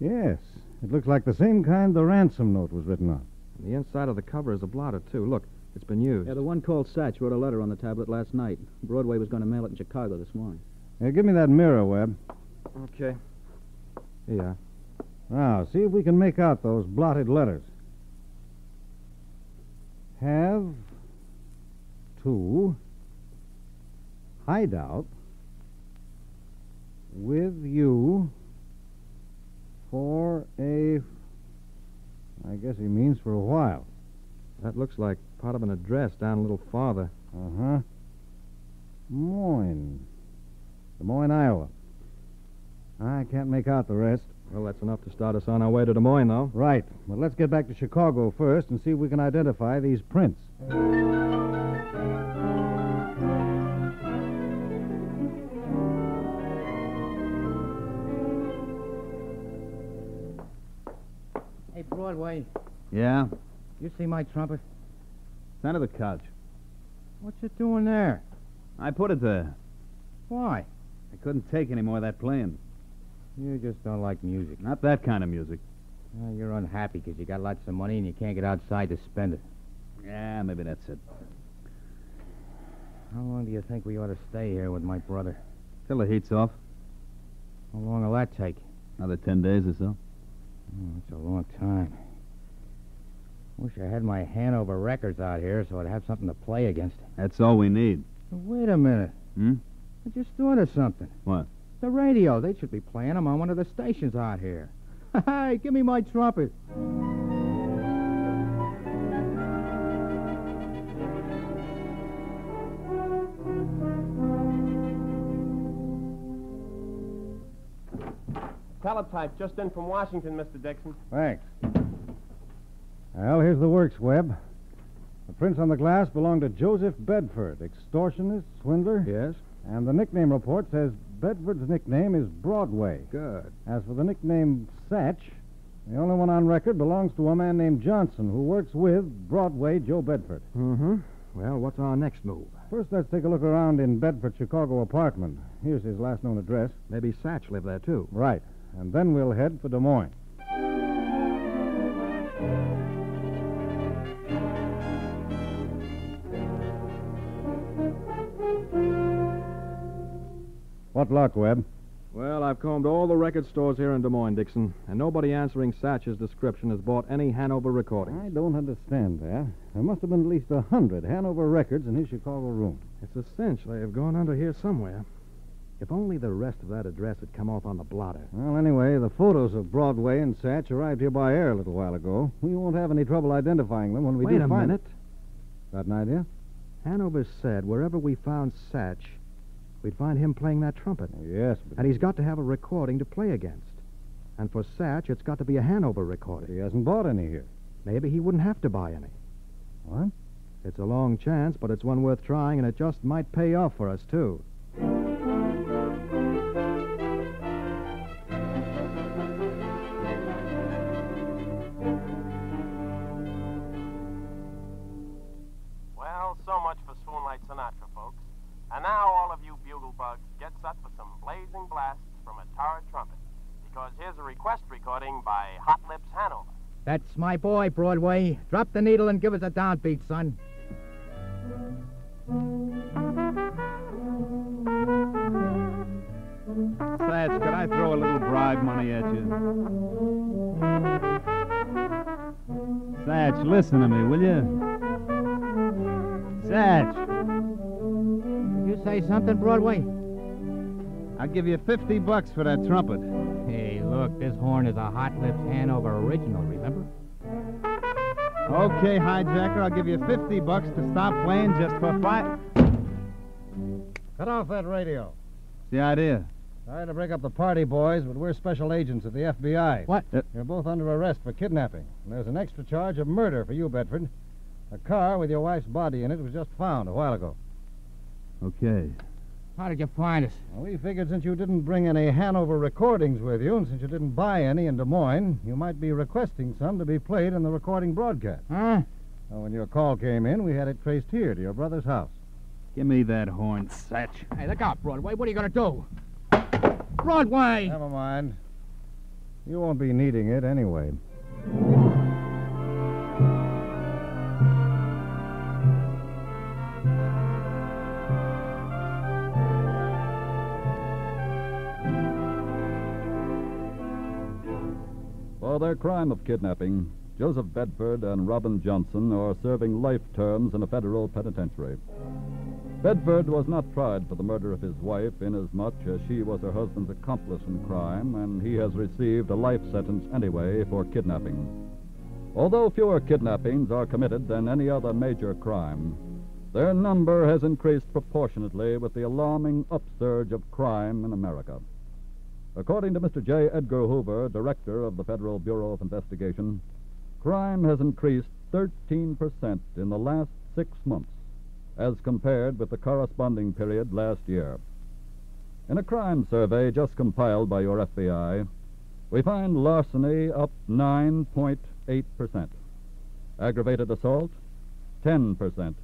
Yes. It looks like the same kind the ransom note was written on. And the inside of the cover is a blotter, too. Look, it's been used. Yeah, the one called Satch wrote a letter on the tablet last night. Broadway was going to mail it in Chicago this morning. Here, give me that mirror, Webb. Okay. Yeah. Now, see if we can make out those blotted letters. Have to hide out with you for a. I guess he means for a while. That looks like part of an address down a little farther. Uh huh. Des Moines. Des Moines, Iowa. I can't make out the rest. Well, that's enough to start us on our way to Des Moines, though. Right. But let's get back to Chicago first and see if we can identify these prints. Broadway, Yeah? you see my trumpet? It's under the couch. What you doing there? I put it there. Why? I couldn't take any more of that playing. You just don't like music. Not that kind of music. Well, you're unhappy because you got lots of money and you can't get outside to spend it. Yeah, maybe that's it. How long do you think we ought to stay here with my brother? Till the heat's off. How long will that take? Another ten days or so. Oh, that's a long time. Wish I had my Hanover records out here so I'd have something to play against. That's all we need. Wait a minute. Hmm? I just thought of something. What? The radio. They should be playing them on one of the stations out here. Hey, give me my trumpet. Teletype just in from Washington, Mr. Dixon. Thanks. Well, here's the works, Webb. The prints on the glass belong to Joseph Bedford, extortionist, swindler. Yes? And the nickname report says Bedford's nickname is Broadway. Good. As for the nickname Satch, the only one on record belongs to a man named Johnson who works with Broadway Joe Bedford. Mm-hmm. Well, what's our next move? First, let's take a look around in Bedford's Chicago apartment. Here's his last known address. Maybe Satch lived there, too. Right. And then we'll head for Des Moines. What luck, Webb? Well, I've combed all the record stores here in Des Moines, Dixon, and nobody answering Satch's description has bought any Hanover recordings. I don't understand that. There must have been at least a hundred Hanover records in his Chicago room. It's a cinch they have gone under here somewhere. If only the rest of that address had come off on the blotter. Well, anyway, the photos of Broadway and Satch arrived here by air a little while ago. We won't have any trouble identifying them when we Wait do a find minute. Got an idea? Hanover said wherever we found Satch, we'd find him playing that trumpet. Yes, but And he's got to have a recording to play against. And for Satch, it's got to be a Hanover recording. he hasn't bought any here. Maybe he wouldn't have to buy any. What? It's a long chance, but it's one worth trying, and it just might pay off for us, too. Sinatra, folks. And now all of you bugle bugs get set for some blazing blasts from a Tara trumpet. Because here's a request recording by Hot Lips Hanover. That's my boy, Broadway. Drop the needle and give us a downbeat, son. Satch, could I throw a little bribe money at you? Satch, listen to me, will you? Satch, You say something, Broadway? I'll give you 50 bucks for that trumpet. Hey, look, this horn is a Hot Lips Hanover original, remember? Okay, hijacker, I'll give you 50 bucks to stop playing just for five. Cut off that radio. What's the idea. Sorry to break up the party, boys, but we're special agents of the FBI. What? You're both under arrest for kidnapping. And there's an extra charge of murder for you, Bedford. A car with your wife's body in it was just found a while ago. Okay. How did you find us? Well, we figured since you didn't bring any Hanover recordings with you, and since you didn't buy any in Des Moines, you might be requesting some to be played in the recording broadcast. Huh? So when your call came in, we had it traced here to your brother's house. Give me that horn, Satch. Hey, look out, Broadway. What are you going to do? Broadway! Never mind. You won't be needing it anyway. For their crime of kidnapping, Joseph Bedford and Robin Johnson are serving life terms in a federal penitentiary. Bedford was not tried for the murder of his wife, inasmuch as she was her husband's accomplice in crime, and he has received a life sentence anyway for kidnapping. Although fewer kidnappings are committed than any other major crime, their number has increased proportionately with the alarming upsurge of crime in America. According to Mr. J. Edgar Hoover, director of the Federal Bureau of Investigation, crime has increased 13% in the last six months as compared with the corresponding period last year. In a crime survey just compiled by your FBI, we find larceny up 9.8%, aggravated assault 10%,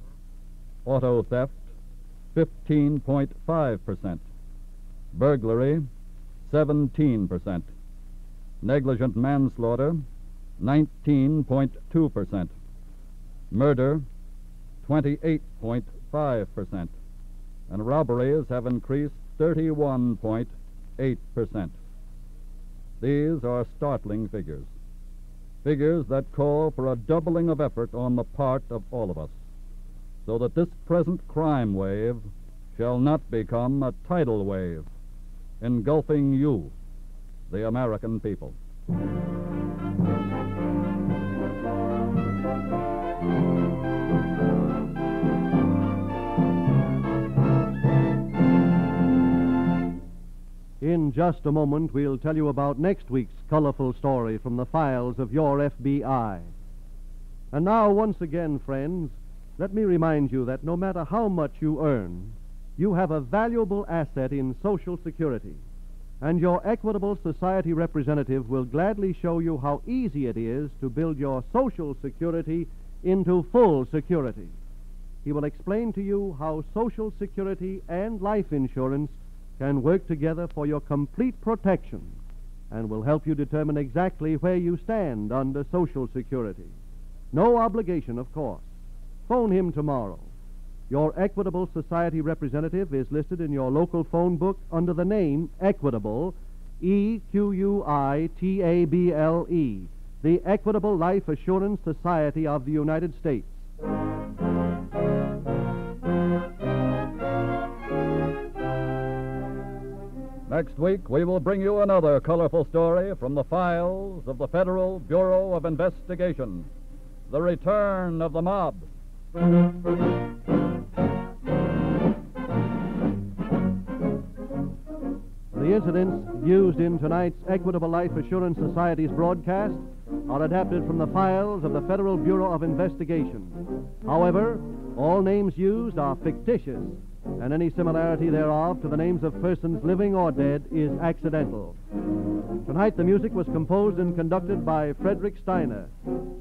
auto theft 15.5%, burglary 17%, negligent manslaughter 19.2%, murder 28.5%, and robberies have increased 31.8%. These are startling figures. Figures that call for a doubling of effort on the part of all of us, so that this present crime wave shall not become a tidal wave, engulfing you, the American people. In just a moment, we'll tell you about next week's colorful story from the files of your FBI. And now, once again, friends, let me remind you that no matter how much you earn, you have a valuable asset in Social Security. And your Equitable Society representative will gladly show you how easy it is to build your Social Security into full security. He will explain to you how Social Security and life insurance can work together for your complete protection and will help you determine exactly where you stand under Social Security. No obligation, of course. Phone him tomorrow. Your Equitable Society representative is listed in your local phone book under the name Equitable, E Q U I T A B L E, the Equitable Life Assurance Society of the United States. Next week, we will bring you another colorful story from the files of the Federal Bureau of Investigation The Return of the Mob. The incidents used in tonight's Equitable Life Assurance Society's broadcast are adapted from the files of the Federal Bureau of Investigation. However, all names used are fictitious, and any similarity thereof to the names of persons living or dead is accidental. Tonight, the music was composed and conducted by Frederick Steiner.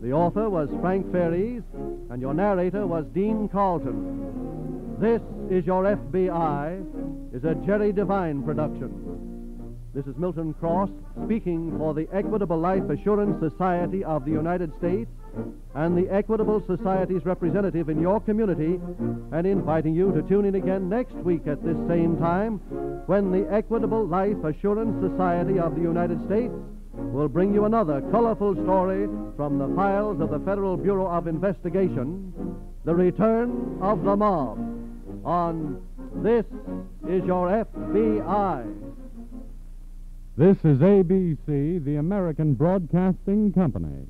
The author was Frank Ferries, and your narrator was Dean Carlton. This is Your FBI is a Jerry Devine production. This is Milton Cross speaking for the Equitable Life Assurance Society of the United States and the Equitable Society's representative in your community and inviting you to tune in again next week at this same time when the Equitable Life Assurance Society of the United States will bring you another colorful story from the files of the Federal Bureau of Investigation The Return of the Mob on This Is Your FBI. This is ABC, the American Broadcasting Company.